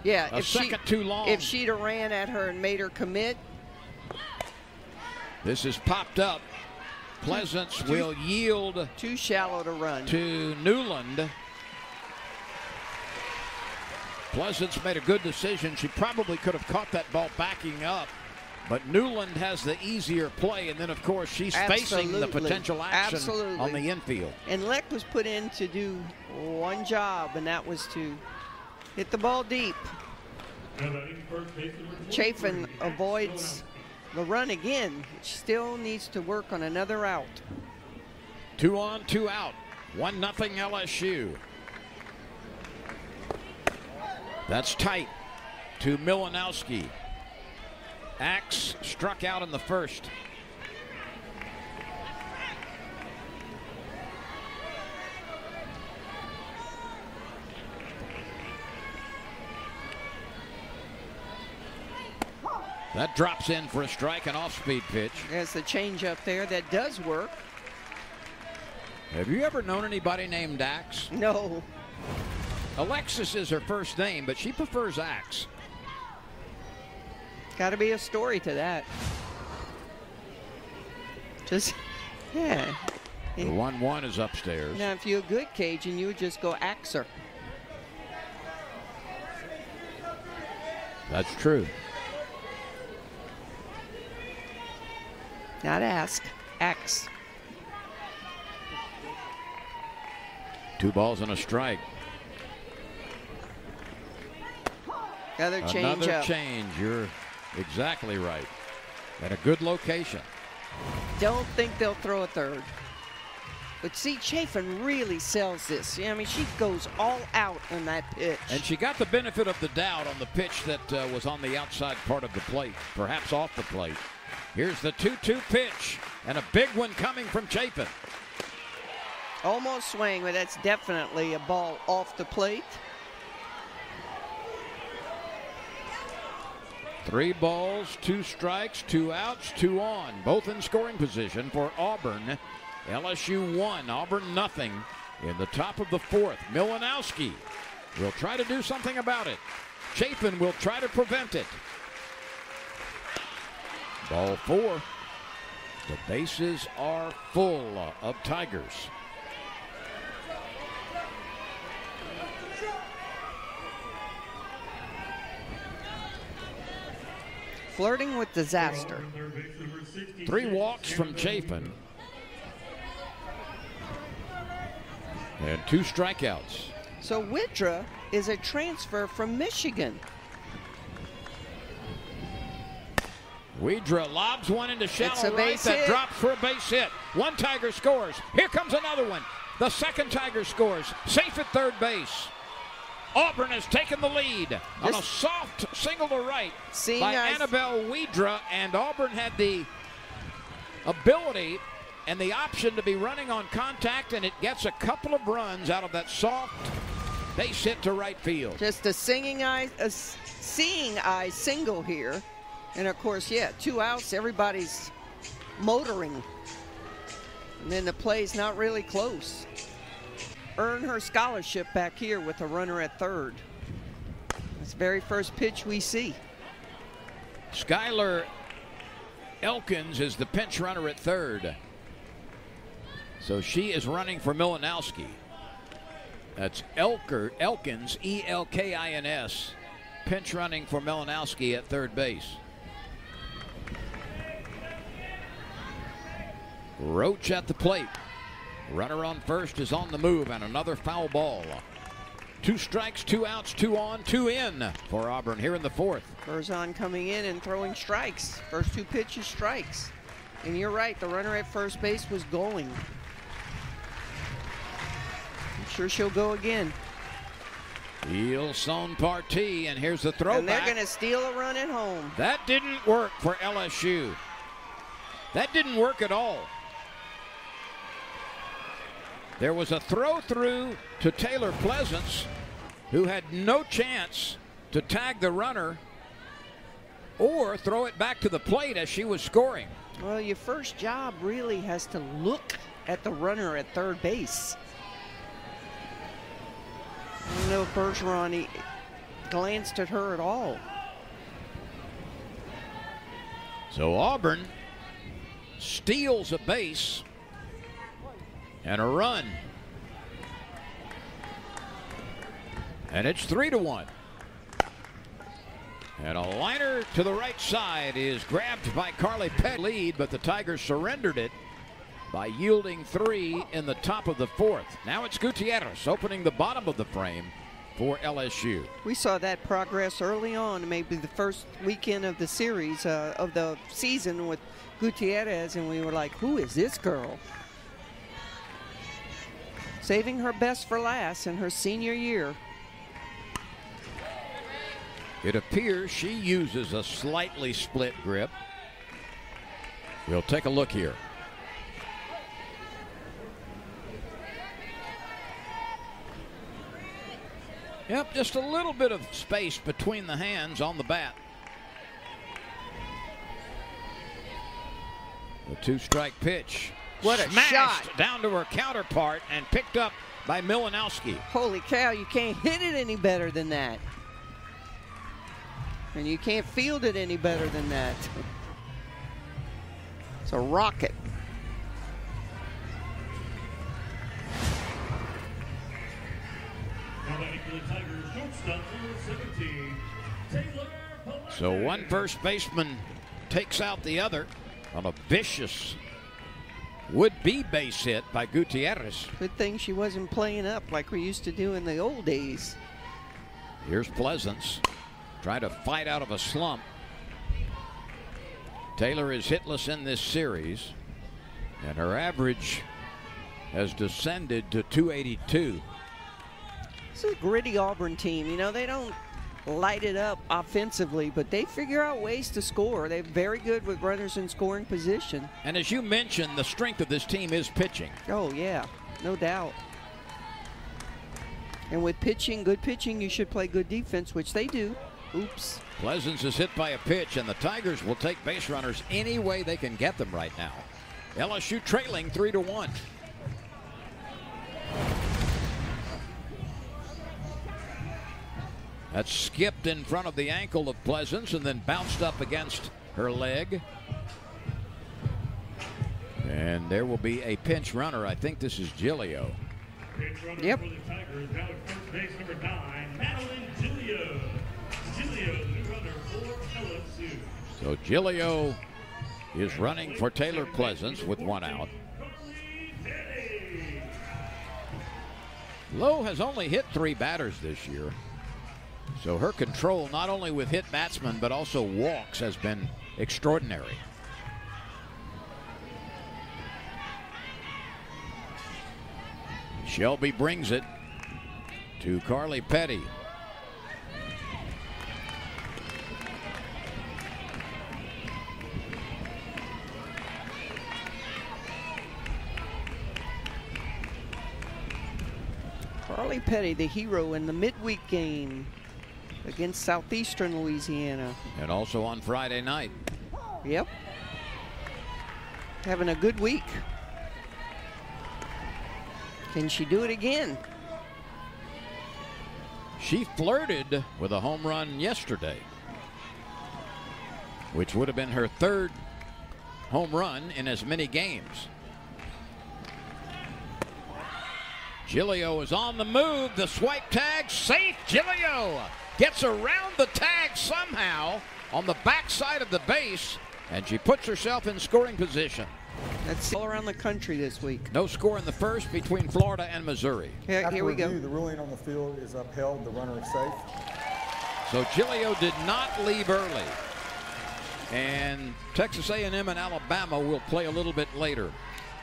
Yeah, a if she, too long. If she'd have ran at her and made her commit, This is popped up. Pleasants will yield too shallow to run. to Newland. Pleasants made a good decision. She probably could have caught that ball backing up. But Newland has the easier play, and then of course she's facing the potential action Absolutely. on the infield. And Leck was put in to do one job, and that was to hit the ball deep. Chafin avoids the run again, still needs to work on another out. Two on, two out. One nothing LSU. That's tight to Milanowski. Axe struck out in the first. That drops in for a strike, an off-speed pitch. There's the change up there that does work. Have you ever known anybody named Axe? No, Alexis is her first name, but she prefers Axe. got to be a story to that. Just, yeah. The 1 1 is upstairs. Now, if you're a good Cajun, you would just go Axer. That's true. Not ask, ax. Two balls and a strike. Another change Another up. change. You're exactly right. At a good location. Don't think they'll throw a third. But see, Chafin really sells this. Yeah, I mean, she goes all out on that pitch. And she got the benefit of the doubt on the pitch that uh, was on the outside part of the plate, perhaps off the plate. Here's the 2 2 pitch, and a big one coming from Chafin. Almost swing, but that's definitely a ball off the plate. Three balls, two strikes, two outs, two on. Both in scoring position for Auburn. LSU one, Auburn nothing. In the top of the fourth, Milanowski will try to do something about it. Chafin will try to prevent it. Ball four. The bases are full of Tigers. Flirting with disaster. Three walks from Chafin. And two strikeouts. So Widra is a transfer from Michigan. Widra lobs one into shallow right that hit. drops for a base hit. One Tiger scores. Here comes another one. The second Tiger scores. Safe at third base. Auburn has taken the lead on a soft single to right by Annabelle Widra, and Auburn had the ability and the option to be running on contact, and it gets a couple of runs out of that soft base hit to right field. Just a singing eye, a seeing eye single here. And of course, yeah, two outs, everybody's motoring. And then the play's not really close. Earn her scholarship back here with a runner at third. That's very first pitch we see. Skylar Elkins is the pinch runner at third. So she is running for Milanowski. That's Elker, Elkins, E L K I N S, pinch running for Milanowski at third base. Roach at the plate. Runner on first is on the move, and another foul ball. Two strikes, two outs, two on, two in for Auburn here in the fourth. Berzon coming in and throwing strikes. First two pitches, strikes. And you're right, the runner at first base was going. I'm sure she'll go again. Ilson Partee, and here's the throwback. And they're going to steal a run at home. That didn't work for LSU. That didn't work at all. There was a throw through to Taylor Pleasants, who had no chance to tag the runner or throw it back to the plate as she was scoring. Well, your first job really has to look at the runner at third base. I don't know if Bergeron glanced at her at all. So Auburn steals a base and a run. And it's three to one. And a liner to the right side is grabbed by Carly Pett lead, but the Tigers surrendered it by yielding three in the top of the fourth. Now it's Gutierrez opening the bottom of the frame for LSU. We saw that progress early on, maybe the first weekend of the series, uh, of the season with Gutierrez, and we were like, who is this girl? Saving her best for last in her senior year. It appears she uses a slightly split grip. We'll take a look here. Yep, just a little bit of space between the hands on the bat. The two strike pitch. What a Smashed shot. down to her counterpart and picked up by Milanowski. Holy cow, you can't hit it any better than that. And you can't field it any better than that. It's a rocket. So one first baseman takes out the other on a vicious would-be base hit by Gutierrez. Good thing she wasn't playing up like we used to do in the old days. Here's Pleasants trying to fight out of a slump. Taylor is hitless in this series, and her average has descended to 282. This is a gritty Auburn team. You know, they don't light it up offensively, but they figure out ways to score. They're very good with runners in scoring position. And as you mentioned, the strength of this team is pitching. Oh, yeah, no doubt. And with pitching, good pitching, you should play good defense, which they do. Oops. Pleasants is hit by a pitch, and the Tigers will take base runners any way they can get them right now. LSU trailing 3 to 1. That skipped in front of the ankle of Pleasants and then bounced up against her leg. And there will be a pinch runner. I think this is Giglio. Yep. Tigers, base, nine, Giglio, so Giglio is running for Taylor Pleasants with one out. Lowe has only hit three batters this year. So her control, not only with hit batsmen, but also walks, has been extraordinary. Shelby brings it to Carly Petty. Carly Petty, the hero in the midweek game against Southeastern Louisiana. And also on Friday night. Yep. Having a good week. Can she do it again? She flirted with a home run yesterday, which would have been her third home run in as many games. Giglio is on the move. The swipe tag safe. Giglio gets around the tag somehow on the backside of the base, and she puts herself in scoring position. That's all around the country this week. No score in the first between Florida and Missouri. Here, here we review, go. the ruling on the field is upheld. The runner is safe. So Giglio did not leave early. And Texas A&M and Alabama will play a little bit later.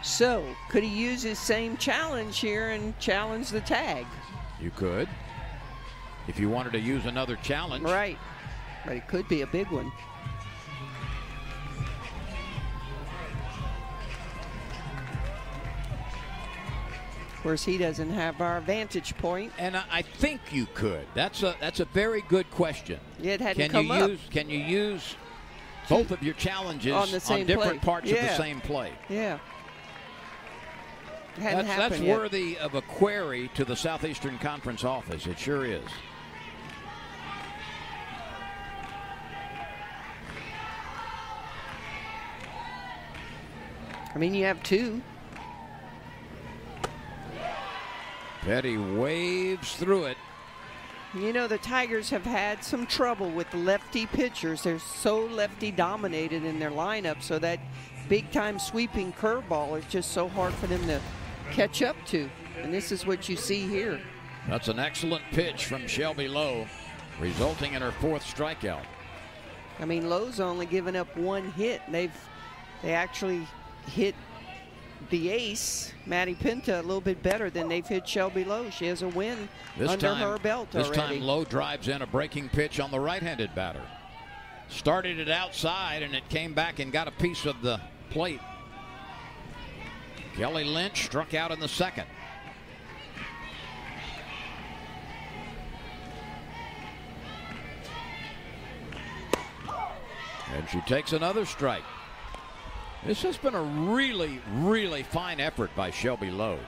So, could he use his same challenge here and challenge the tag? You could. If you wanted to use another challenge. Right. But it could be a big one. Of course, he doesn't have our vantage point. And I, think you could. That's a that's a very good question. It hadn't Can come you up. use can you use both of your challenges On the same different play. parts of the same play? Yeah. Hadn't That's, that's worthy of a query to the Southeastern Conference office. It sure is. I mean, you have two. Petty waves through it. You know, the Tigers have had some trouble with lefty pitchers. They're so lefty dominated in their lineup, so that big time sweeping curveball is just so hard for them to catch up to. And this is what you see here. That's an excellent pitch from Shelby Lowe, resulting in her fourth strikeout. I mean, Lowe's only given up one hit. They've they actually hit the ace, Maddie Penta, a little bit better than they've hit Shelby Lowe. She has a win This under time, her belt this already. time Lowe drives in a breaking pitch on the right-handed batter. Started it outside and it came back and got a piece of the plate. Kelley Lynch struck out in the second. And she takes another strike. This has been a really, really fine effort by Shelby Lowe.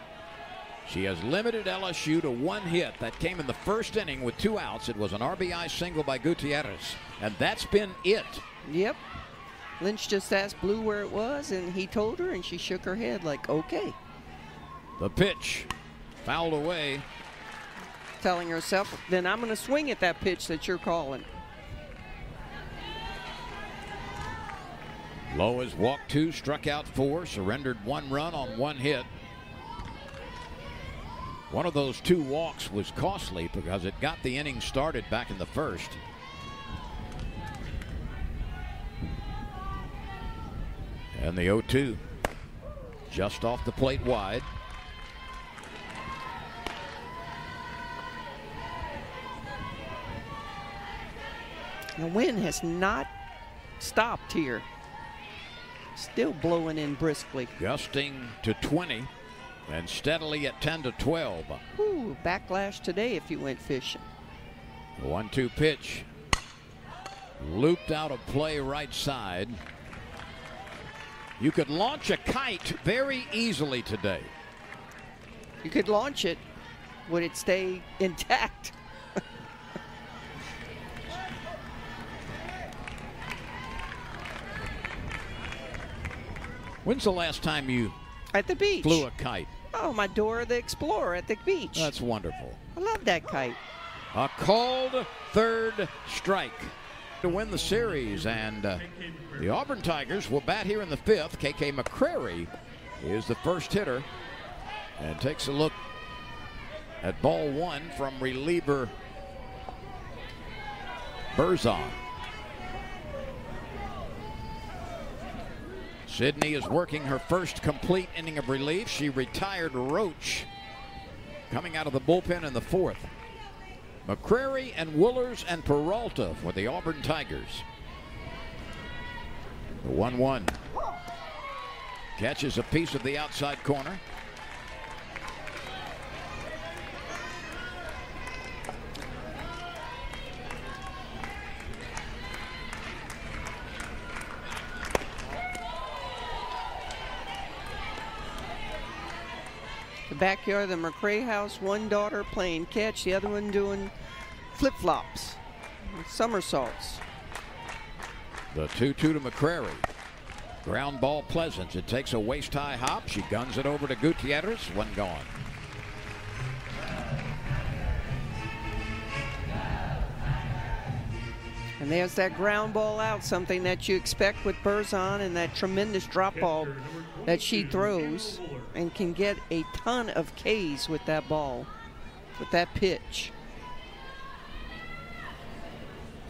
She has limited LSU to one hit that came in the first inning with two outs. It was an RBI single by Gutierrez, and that's been it. Yep. Lynch just asked Blue where it was, and he told her, and she shook her head like, okay. The pitch fouled away. Telling herself, then I'm going to swing at that pitch that you're calling. Lowe has walked two, struck out four, surrendered one run on one hit. One of those two walks was costly because it got the inning started back in the first. And the 0 2 just off the plate wide. The wind has not stopped here. Still blowing in briskly. Gusting to 20 and steadily at 10 to 12. Ooh, backlash today if you went fishing. 1 2 pitch looped out of play right side. You could launch a kite very easily today. You could launch it. Would it stay intact? When's the last time you At the beach. flew a kite? Oh, my Dora the Explorer at the beach. That's wonderful. I love that kite. A called third strike to win the series, and uh, the Auburn Tigers will bat here in the fifth. KK McCrary is the first hitter and takes a look at ball one from reliever Berzon. Sydney is working her first complete inning of relief. She retired Roach coming out of the bullpen in the fourth. McCrary and Wohlers and Peralta for the Auburn Tigers. The 1 1 catches a piece of the outside corner. Backyard of the McCrae house, one daughter playing catch, the other one doing flip flops, somersaults. The 2 2 to McCrary. Ground ball Pleasants. It takes a waist high hop. She guns it over to Gutierrez. One gone. And there's that ground ball out, something that you expect with Berzon and that tremendous drop ball that she throws and can get a ton of Ks with that ball, with that pitch.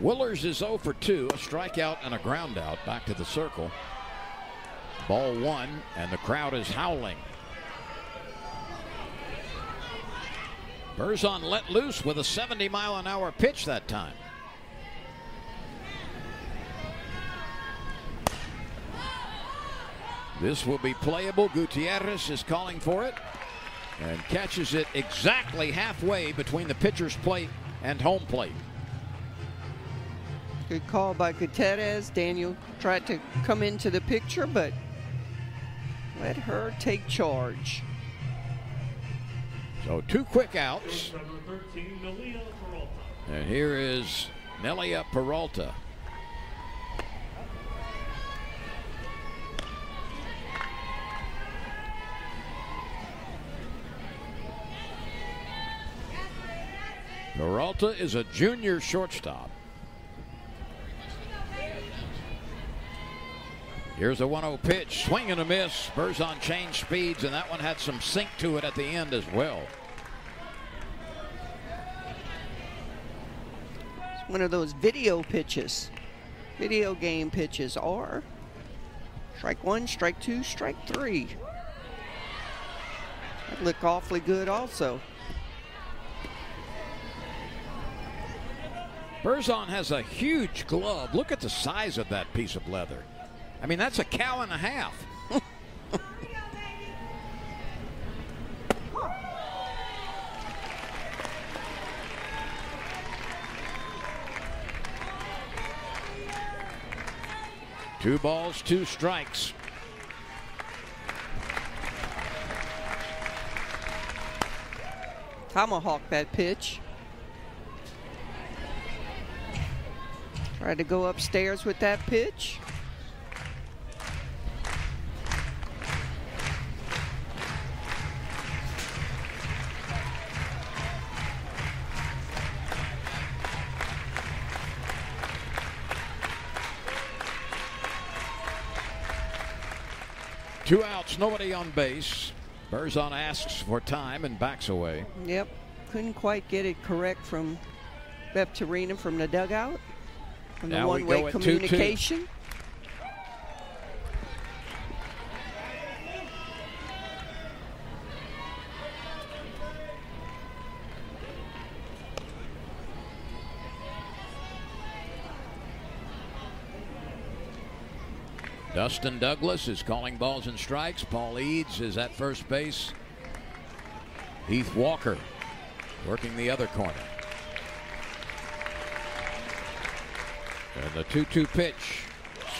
Wohlers is 0 for 2, a strikeout and a ground out back to the circle. Ball one, and the crowd is howling. Berzon let loose with a 70 mile an hour pitch that time. This will be playable. Gutierrez is calling for it and catches it exactly halfway between the pitcher's plate and home plate. Good call by Gutierrez. Daniel tried to come into the picture, but let her take charge. So two quick outs. 13, Nelia And here is Nelia Peralta. Peralta is a junior shortstop. Here's a 1 0 pitch. Swing and a miss. Berzon changed speeds, and that one had some sink to it at the end as well. It's one of those video pitches, video game pitches, are strike one, strike two, strike three. That look awfully good, also. Berzon has a huge glove. Look at the size of that piece of leather. I mean, that's a cow and a half. Two balls, two strikes. Tomahawk that pitch. Tried to go upstairs with that pitch. Two outs, nobody on base. Berzon asks for time and backs away. Yep, couldn't quite get it correct from Beth Torina from the dugout. From the Now we one-way go 2-2. communication. Dustin Douglas is calling balls and strikes. Paul Eads is at first base. Heath Walker working the other corner. And the 2 2 pitch.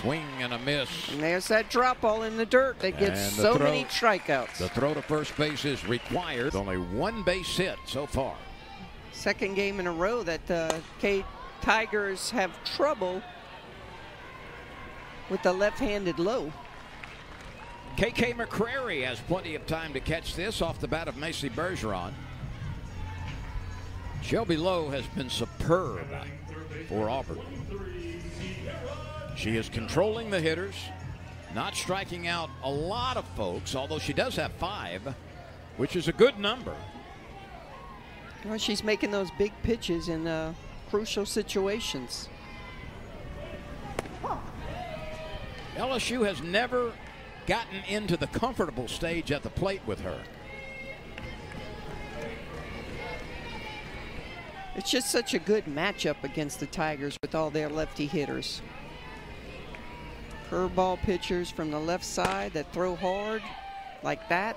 Swing and a miss. And there's that drop ball in the dirt that gets so throw. many strikeouts. The throw to first base is required. Only one base hit so far. Second game in a row that the K Tigers have trouble with the left-handed low. KK McCrary has plenty of time to catch this off the bat of Macy Bergeron. Shelby Lowe has been superb for Auburn. She is controlling the hitters, not striking out a lot of folks, although she does have five, which is a good number. Well, she's making those big pitches in uh, crucial situations. LSU has never gotten into the comfortable stage at the plate with her. It's just such a good matchup against the Tigers with all their lefty hitters. Curveball pitchers from the left side that throw hard like that.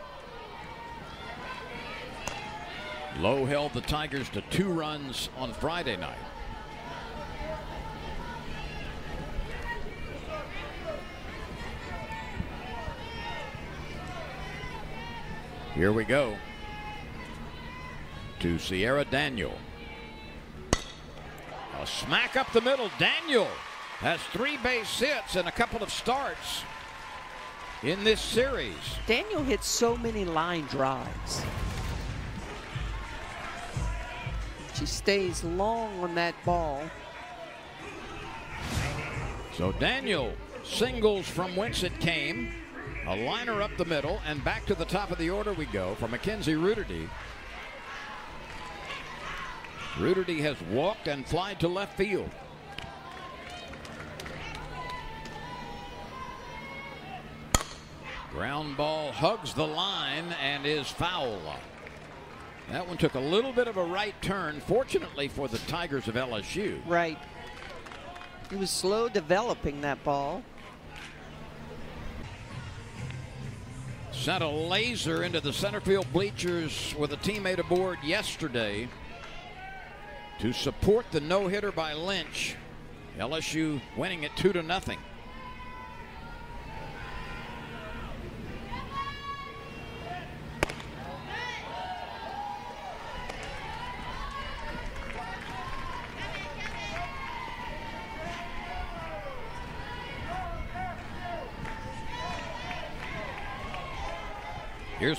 Lowe held the Tigers to two runs on Friday night. Here we go to Sierra Daniel. A smack up the middle. Daniel has three base hits and a couple of starts in this series. Daniel hits so many line drives. She stays long on that ball. So Daniel singles from whence it came. A liner up the middle and back to the top of the order we go for Mackenzie Redoutey. Redoutey has walked and flied to left field. Ground ball hugs the line and is foul. That one took a little bit of a right turn, fortunately for the Tigers of LSU. Right. He was slow developing that ball. Sent a laser into the center field bleachers with a teammate aboard yesterday to support the no hitter by Lynch. LSU winning it two to nothing.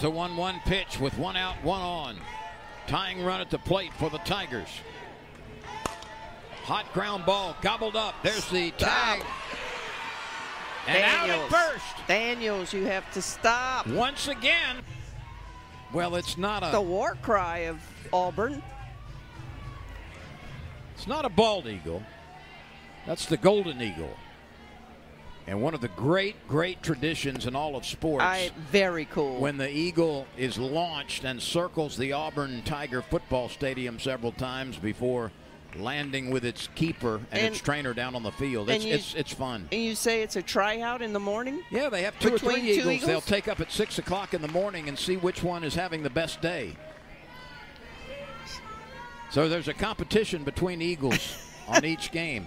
Here's the 1 1 pitch with one out, one on. Tying run at the plate for the Tigers. Hot ground ball gobbled up. There's the tag. And Daniels. out at first. Daniels, you have to stop. Once again. Well, it's not a. The war cry of Auburn. it's not a bald eagle. That's the golden eagle. And one of the great, great traditions in all of sports. I very cool. when the eagle is launched and circles the Auburn Tiger football stadium several times before landing with its keeper and, And- its trainer down on the field. It's, you- it's, it's fun. and you say it's a tryout in the morning? Yeah, they have two or three two eagles. eagles? They'll take up at 6 o'clock in the morning and see which one is having the best day. So there's a competition between eagles on each game.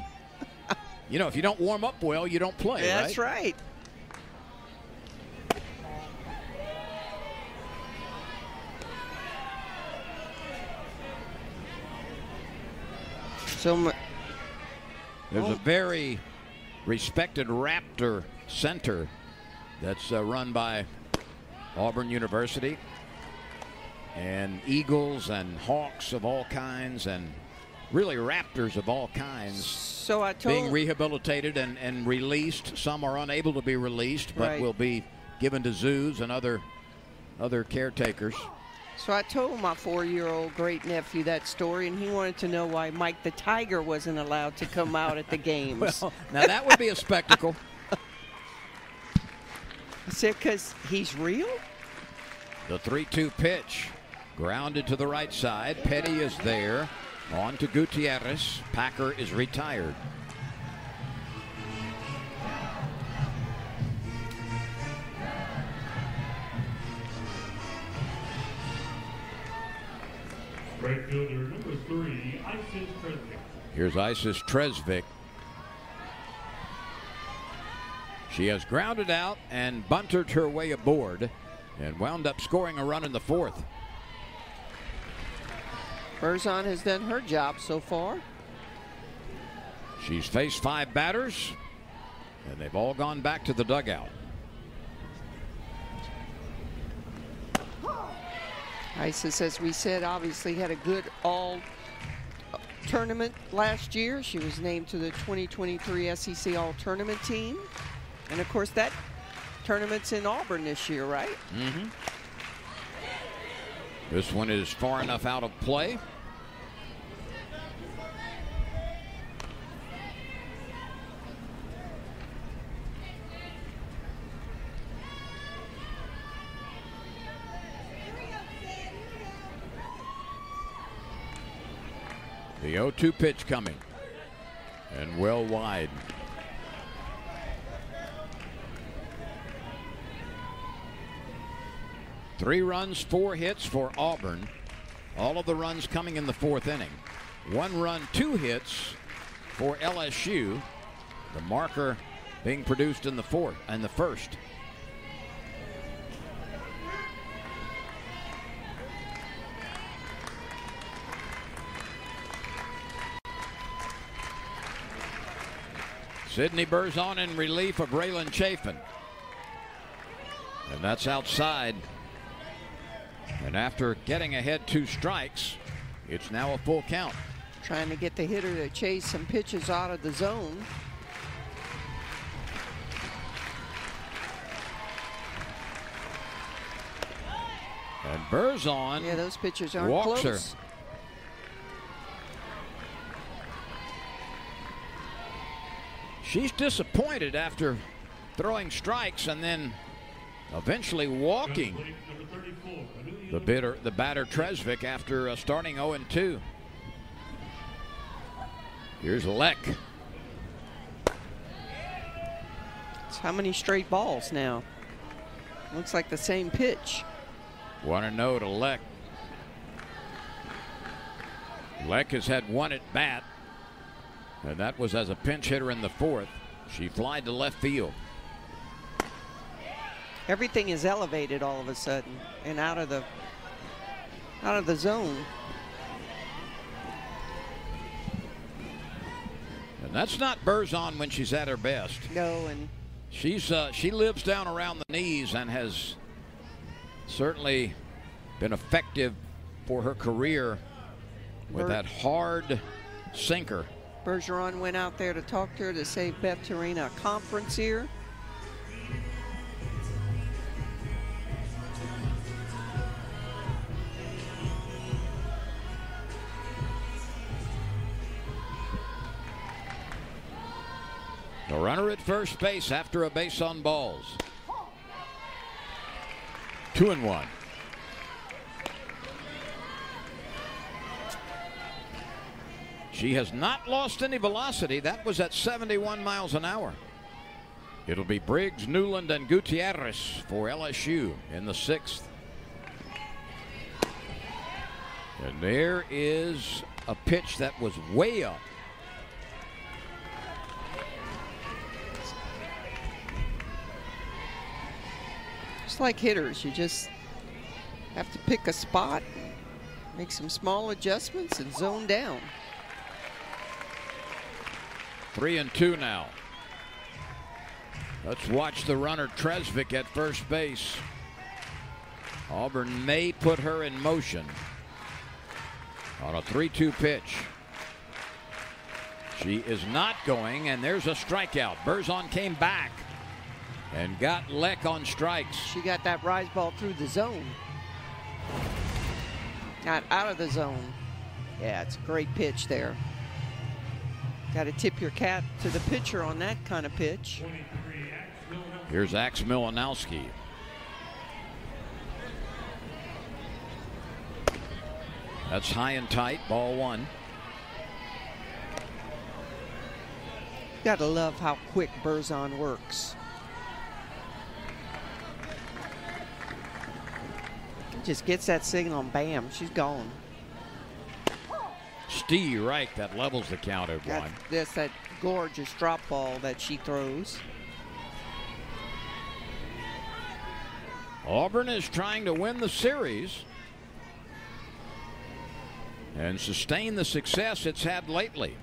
You know, if you don't warm up well, you don't play, That's right? right. So mu- There's Oh. a very respected Raptor Center that's uh, run by Auburn University. And eagles and hawks of all kinds, and really raptors of all kinds so I told being rehabilitated and, and released. Some are unable to be released, but Right. will be given to zoos and other other caretakers. so I told my four-year-old great nephew that story, and he wanted to know why Mike the Tiger wasn't allowed to come out at the games. Well, now that would be a spectacle. I said, "Cause he's real." The 3 2 pitch. Grounded to the right side. Petty is there. On to Gutierrez. Packer is retired. Right fielder number three, Icess Tresvik. Here's Icess Tresvik. She has grounded out and bunted her way aboard and wound up scoring a run in the fourth. Berzon has done her job so far. She's faced five batters, and they've all gone back to the dugout. Icess, as we said, obviously had a good all tournament last year. She was named to the 2023 SEC All Tournament team. And of course, that tournament's in Auburn this year, right? Mm-hmm. This one is far enough out of play. The 0 2 pitch coming. And well wide. Three runs, four hits for Auburn. All of the runs coming in the fourth inning. One run, two hits for LSU. The marker being produced in the fourth and the first. Sydney Berzon in relief of Raylan Chafin. And that's outside. And after getting ahead two strikes, it's now a full count. Trying to get the hitter to chase some pitches out of the zone. And Berzon Yeah, those pitchers aren't Walks her. She's disappointed after throwing strikes and then eventually walking. Plate number 34, Amelia The bitter, the batter Tresvik after uh, starting 0 2. Here's Leck. It's how many straight balls now? Looks like the same pitch. 1 0 to Leck. Leck has had one at bat, and that was as a pinch hitter in the fourth. She flied to left field. Everything is elevated all of a sudden and out of the out of the zone. And that's not Berzon when she's at her best. No, and She's uh, she lives down around the knees and has certainly been effective for her career with Bur- that hard sinker. Bergeron went out there to talk to her to save Beth Torina a conference here. The runner at first base after a base on balls. Two and one. She has not lost any velocity. That was at 71 miles an hour. It'll be Briggs, Newland, and Gutierrez for LSU in the sixth. And there is a pitch that was way up. Just like hitters, you just have to pick a spot, make some small adjustments, and zone down. Three and two now. Let's watch the runner Tresvik at first base. Auburn may put her in motion on a 3 2 pitch. She is not going, and there's a strikeout. Berzon came back and got Leck on strikes. She got that rise ball through the zone. Not out of the zone. Yeah, it's a great pitch there. Got to tip your cap to the pitcher on that kind of pitch. Here's Axe Milanowski. That's high and tight, ball one. Got to love how quick Berzon works. Just gets that signal and bam, she's gone. Steve Reich that levels the count at one. that's that gorgeous drop ball that she throws. Auburn is trying to win the series and sustain the success it's had lately.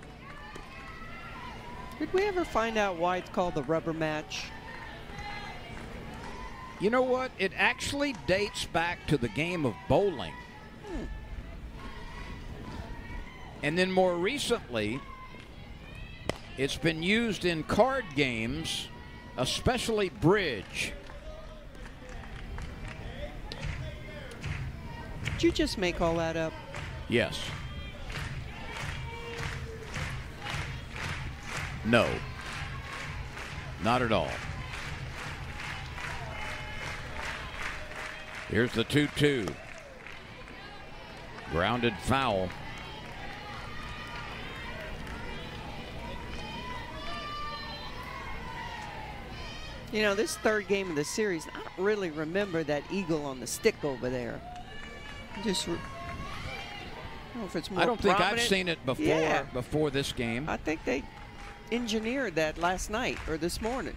Did we ever find out why it's called the rubber match? You know what? It actually dates back to the game of bowling. And then more recently, it's been used in card games, especially bridge. Did you just make all that up? Yes. No. Not at all. Here's the 2 2. Grounded foul. You know, this third game of the series, I don't really remember that eagle on the stick over there. Just, I don't know if it's more I don't think I've seen it before Yeah. before this game. I think they engineered that last night or this morning.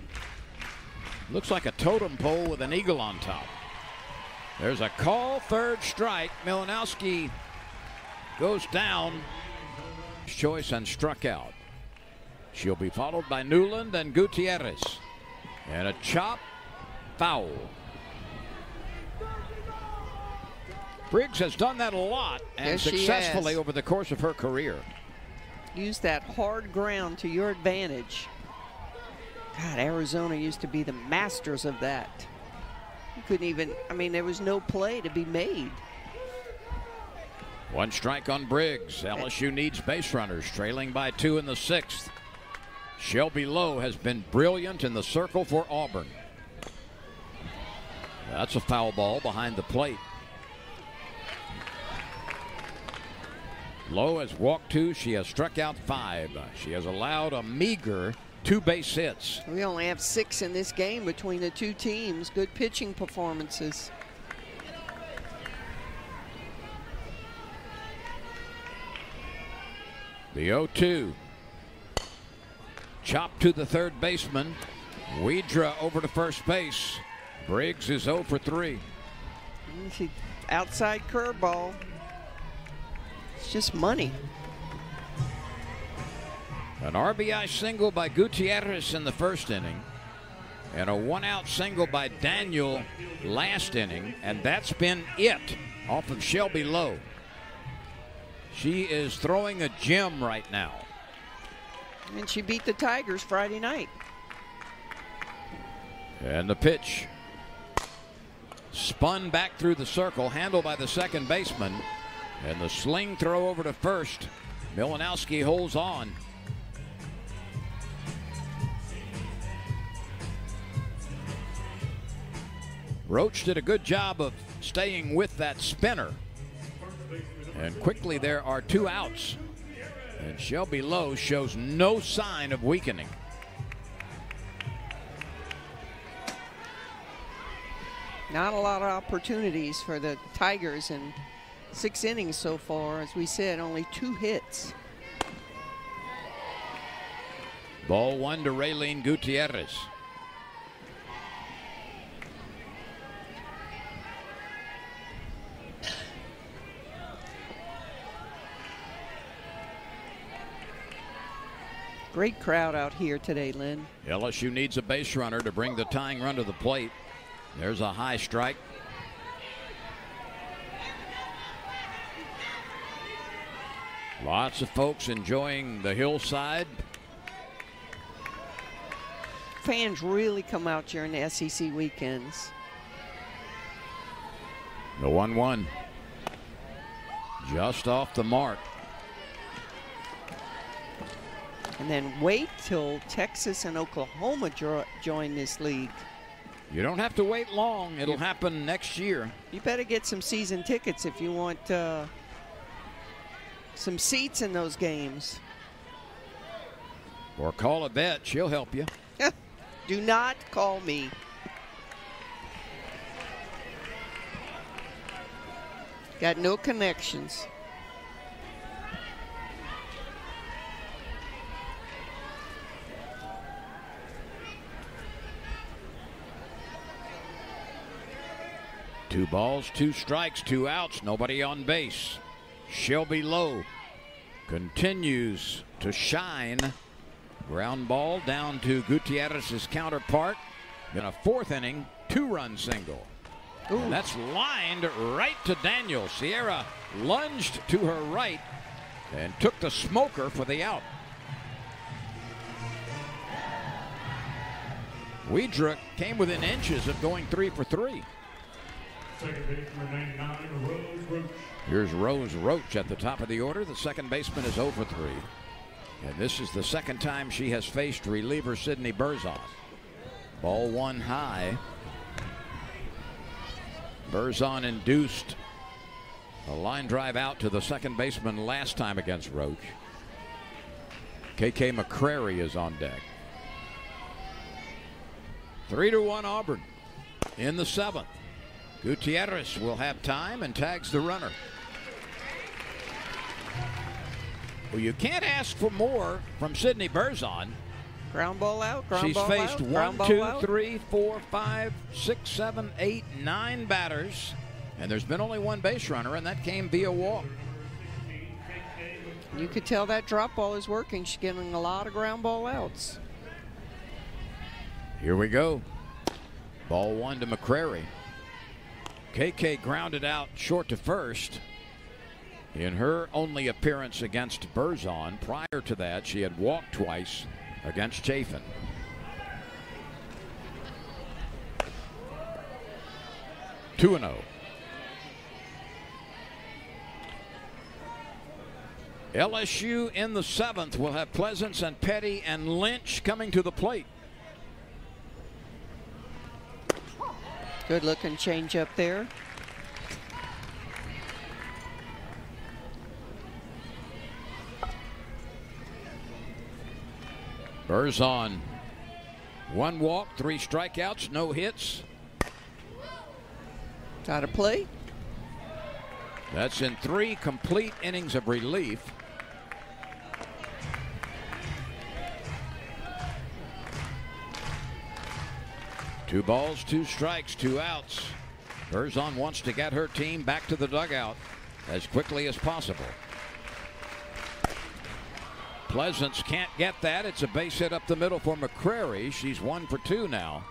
Looks like a totem pole with an eagle on top. There's a call, third strike. Milanowski goes down. Choice and struck out. She'll be followed by Newland and Gutierrez. And a chop foul. Briggs has done that a lot and Yes, successfully over the course of her career. Use that hard ground to your advantage. God, Arizona used to be the masters of that. You couldn't even, I mean, there was no play to be made. One strike on Briggs. LSU needs base runners, trailing by two in the sixth. Shelby Lowe has been brilliant in the circle for Auburn. That's a foul ball behind the plate. Lowe has walked two. She has struck out five. She has allowed a meager two base hits. We only have six in this game between the two teams. Good pitching performances. The 0 2. Chop to the third baseman. Widra over to first base. Briggs is 0 for 3. She outside curveball. It's just money. An RBI single by Gutierrez in the first inning, and a one out single by Daniel last inning, and that's been it off of Shelby Lowe. She is throwing a gem right now. And she beat the Tigers Friday night. And the pitch spun back through the circle, handled by the second baseman. And the sling throw over to first. Milanowski holds on. Roach did a good job of staying with that spinner. And quickly there are two outs. And Shelby Lowe shows no sign of weakening. Not a lot of opportunities for the Tigers in six innings so far. As we said, only two hits. Ball one to Raeleen Gutierrez. Great crowd out here today, Lynn. LSU needs a base runner to bring the tying run to the plate. There's a high strike. Lots of folks enjoying the hillside. Fans really come out during the SEC weekends. The 1 1. Just off the mark. And then wait till Texas and Oklahoma jo- join this league. You don't have to wait long. It'll happen next year. You better get some season tickets if you want uh, some seats in those games. Or call a bet. She'll help you. Do not call me. Got no connections. Two balls, two strikes, two outs, nobody on base. Shelby Lowe continues to shine. Ground ball down to Gutierrez's counterpart in a fourth inning, two run single. That's lined right to Daniel. Sierra lunged to her right and took the smoker for the out. Weidrich came within inches of going three for three. Second base number 99, Rose Roach. Here's Rose Roach at the top of the order. The second baseman is over 3. And this is the second time she has faced reliever Sydney Berzon. Ball one high. Berzon induced a line drive out to the second baseman last time against Roach. KK McCrary is on deck. Three to one Auburn in the seventh. Gutierrez will have time and tags the runner. Well, you can't ask for more from Sydney Berzon. Ground ball out. Ground She's ball faced out. one, two, out. three, four, five, six, seven, eight, nine batters, and there's been only one base runner, and that came via walk. You could tell that drop ball is working. She's getting a lot of ground ball outs. Here we go. Ball one to McCrary. KK grounded out short to first. In her only appearance against Berzon, prior to that, she had walked twice against Chafin. Two and oh. zero. LSU in the seventh will have Pleasants and Petty and Lynch coming to the plate. Good looking change up there. Berzon. One walk, three strikeouts, no hits. Out to play. That's in three complete innings of relief. Two balls, two strikes, two outs. Berzon wants to get her team back to the dugout as quickly as possible. Pleasants can't get that. It's a base hit up the middle for McCrary. She's one for two now.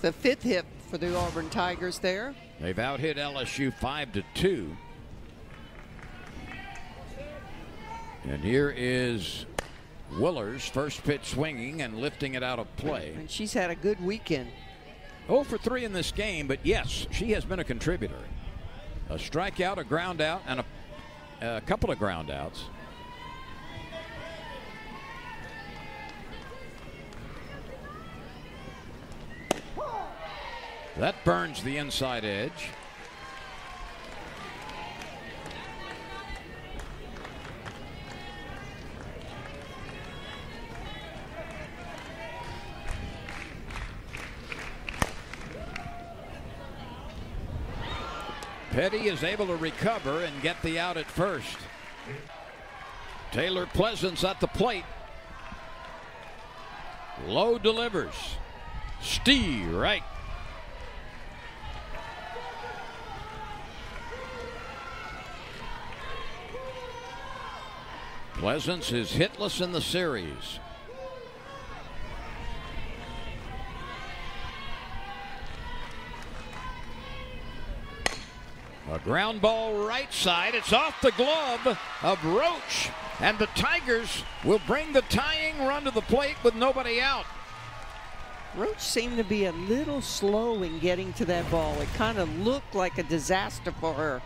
The fifth hit for the Auburn Tigers there. They've out hit LSU five to two. And here is Wohlers, first pitch swinging and lifting it out of play. And she's had a good weekend. 0 for 3 in this game, but yes, she has been a contributor. A strikeout, a ground out, and a, a couple of ground outs. That burns the inside edge. Petty is able to recover and get the out at first. Taylor Pleasants at the plate. Lowe delivers. Steve right. Pleasants is hitless in the series. A ground ball right side. It's off the glove of Roach. And the Tigers will bring the tying run to the plate with nobody out. Roach seemed to be a little slow in getting to that ball. It kind of looked like a disaster for her.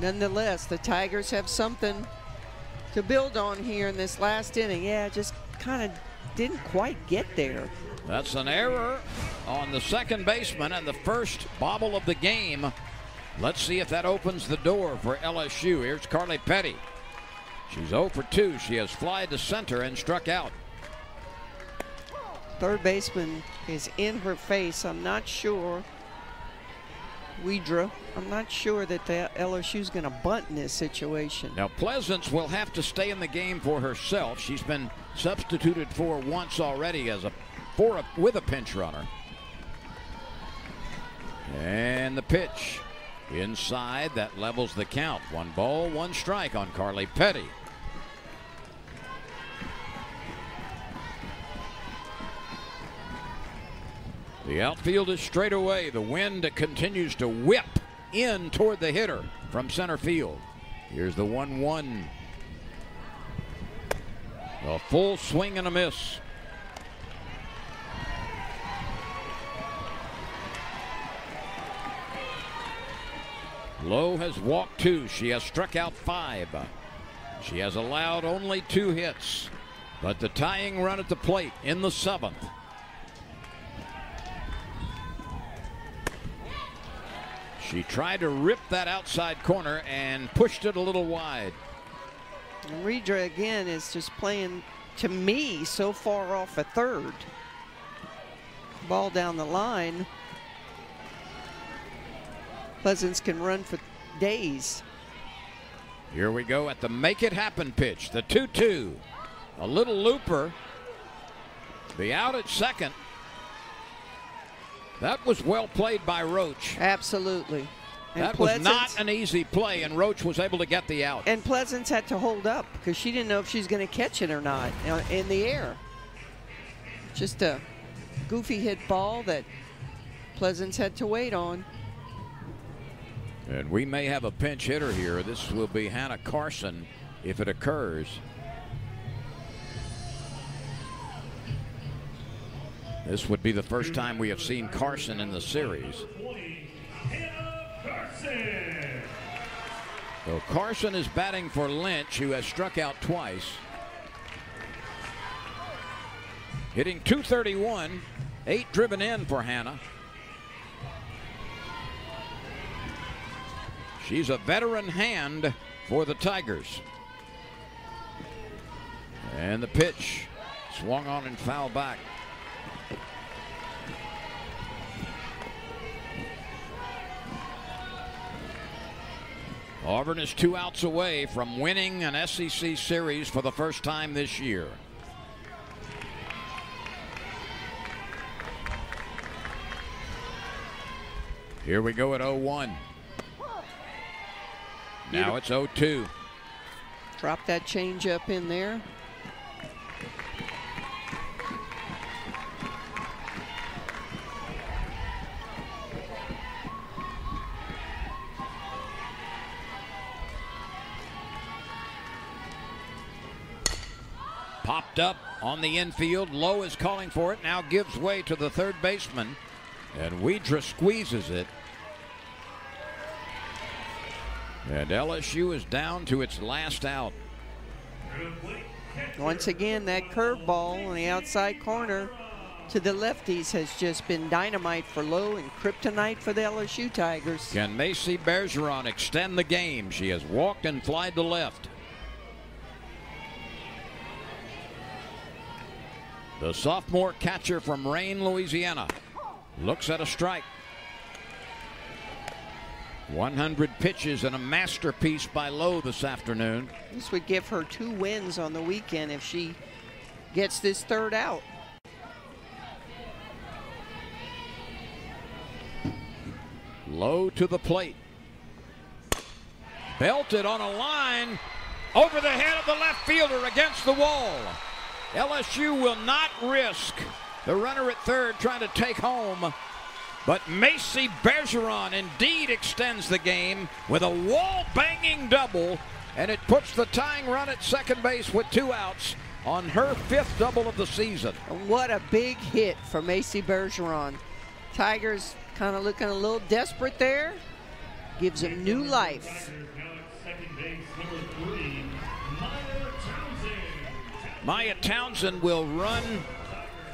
Nonetheless, the Tigers have something to build on here in this last inning. Yeah, just kind of didn't quite get there. That's an error on the second baseman and the first bobble of the game. Let's see if that opens the door for LSU. Here's Carly Petty. She's 0 for 2. She has fly to center and struck out. Third baseman is in her face. I'm not sure. Widra, I'm not sure that the LSU's going to bunt in this situation. Now Pleasants will have to stay in the game for herself. She's been substituted for once already as a for a, with a pinch runner. And the pitch inside that levels the count. One ball, one strike on Carly Petty. The outfield is straight away. The wind continues to whip in toward the hitter from center field. Here's the 1 1. A full swing and a miss. Lowe has walked two. She has struck out five. She has allowed only two hits. But the tying run at the plate in the seventh. She tried to rip that outside corner and pushed it a little wide. And Widra again is just playing, to me, so far off a third. Ball down the line. Pleasants can run for days. Here we go at the make it happen pitch, the 2 2. A little looper. The out at second. That was well played by Roach. Absolutely. And that was not an easy play, and Roach was able to get the out. And Pleasants had to hold up because she didn't know if she's going to catch it or not uh, in the air. Just a goofy hit ball that Pleasants had to wait on. And we may have a pinch hitter here. This will be Hannah Carson if it occurs. This would be the first time we have seen Carson in the series. 20, Hannah Carson. So Carson is batting for Lynch, who has struck out twice. hitting 231, eight driven in for Hannah. She's a veteran hand for the Tigers. And the pitch swung on and foul back. Auburn is two outs away from winning an SEC series for the first time this year. Here we go at 0 1. Now it's 0 2. Drop that change up in there. Popped up on the infield. Lowe is calling for it. Now gives way to the third baseman. And Widra squeezes it. And LSU is down to its last out. Once again, that curveball on the outside corner to the lefties has just been dynamite for Lowe and kryptonite for the LSU Tigers. Can Macy Bergeron extend the game? She has walked and flied to left. The sophomore catcher from Rayne, Louisiana, looks at a strike. 100 pitches and a masterpiece by Lowe this afternoon. This would give her two wins on the weekend if she gets this third out. Lowe to the plate. Belted on a line over the head of the left fielder against the wall. LSU will not risk the runner at third trying to take home. But Macy Bergeron indeed extends the game with a wall banging double, and it puts the tying run at second base with two outs on her fifth double of the season. What a big hit for Macy Bergeron. Tigers kind of looking a little desperate there. Gives them new life. Maya Townsend will run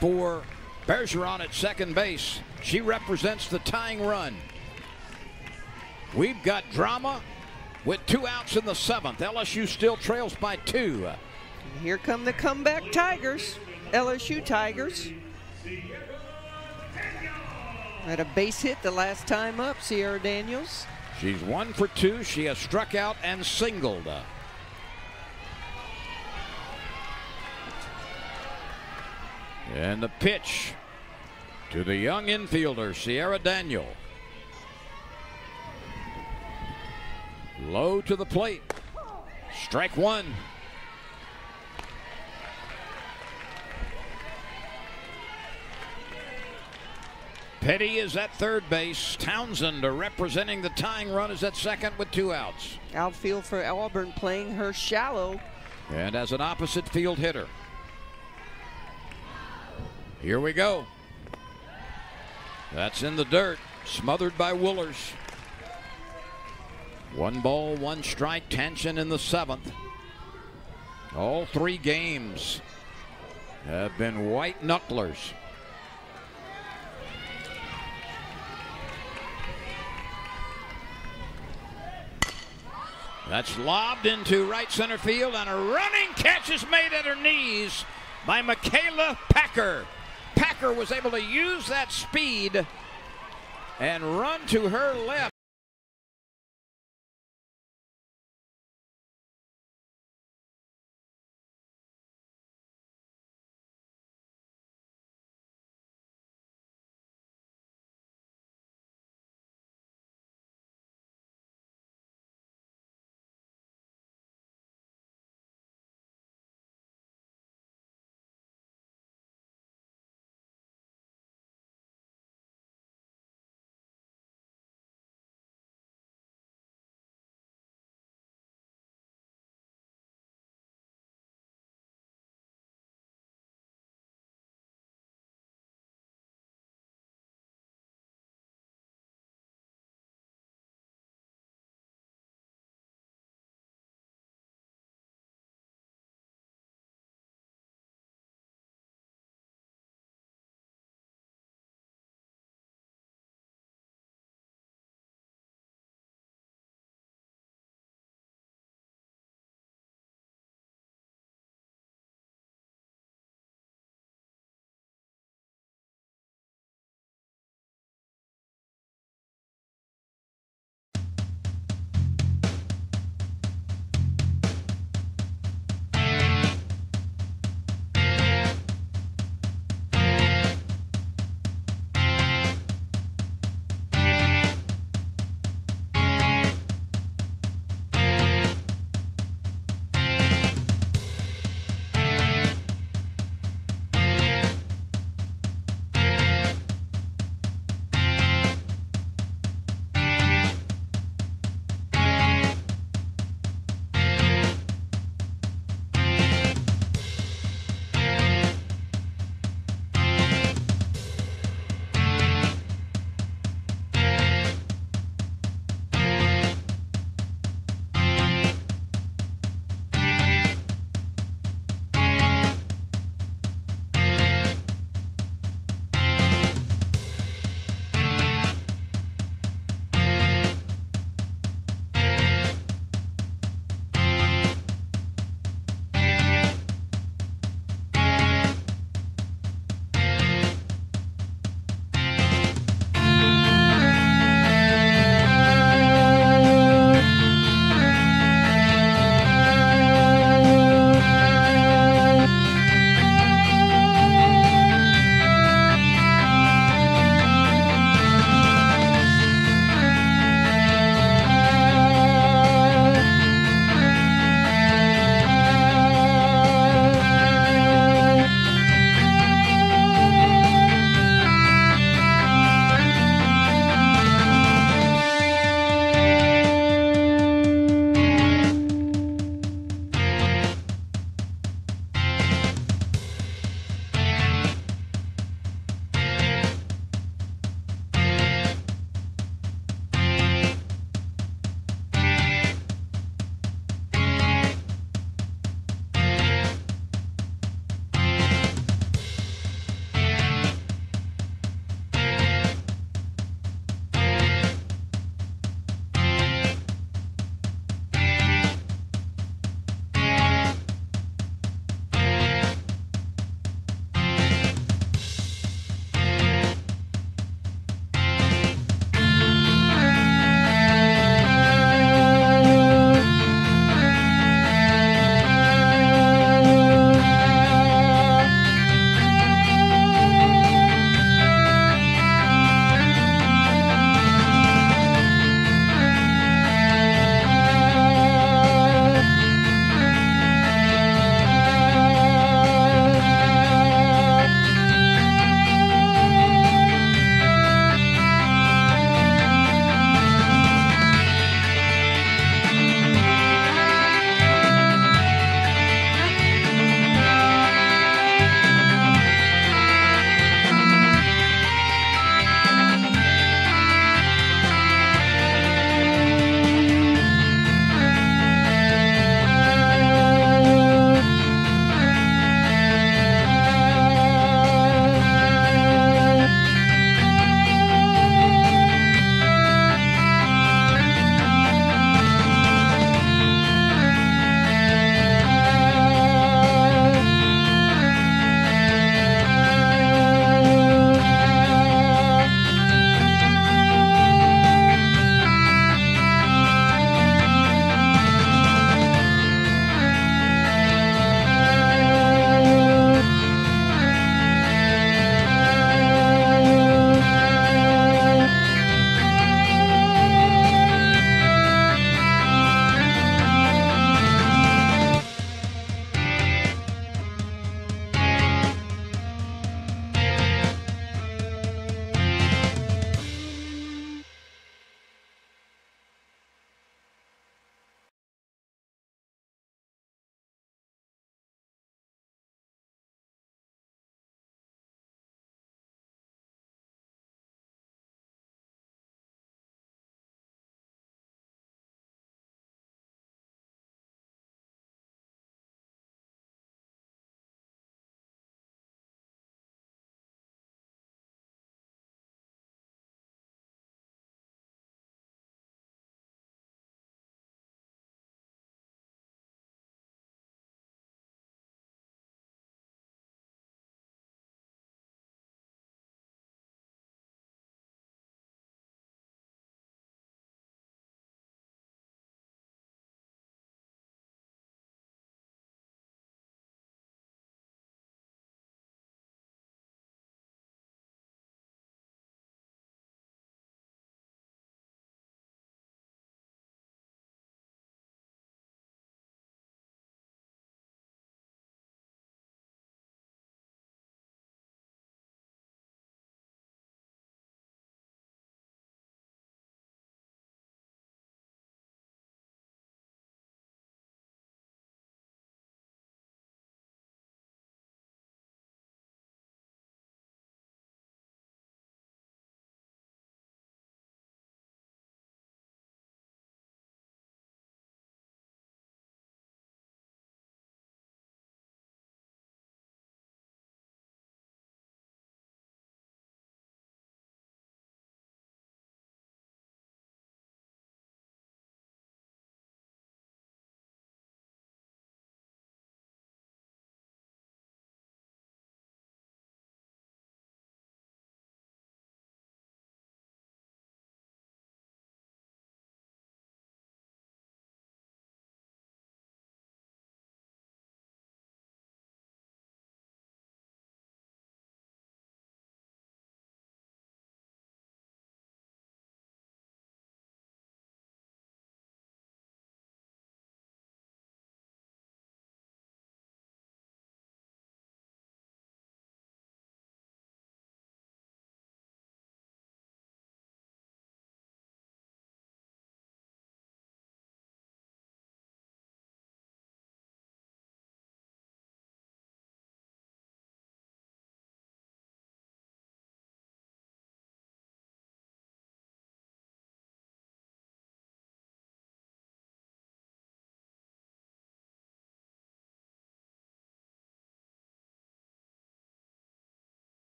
for Bergeron at second base. She represents the tying run. We've got drama with two outs in the seventh. LSU still trails by two. Here come the comeback Tigers. LSU Tigers. Had a base hit the last time up, Sierra Daniels. She's one for two. She has struck out and singled. And the pitch to the young infielder, Sierra Daniel. Lowe to the plate. Strike one. Petty is at third base. Townsend representing the tying run is at second with two outs. Outfield for Auburn playing her shallow. And as an opposite field hitter. Here we go. That's in the dirt, smothered by Wohlers. One ball, one strike, tension in the seventh. All three games have been white knucklers. That's lobbed into right center field, and a running catch is made at her knees by Makayla Packer. Packer was able to use that speed and run to her left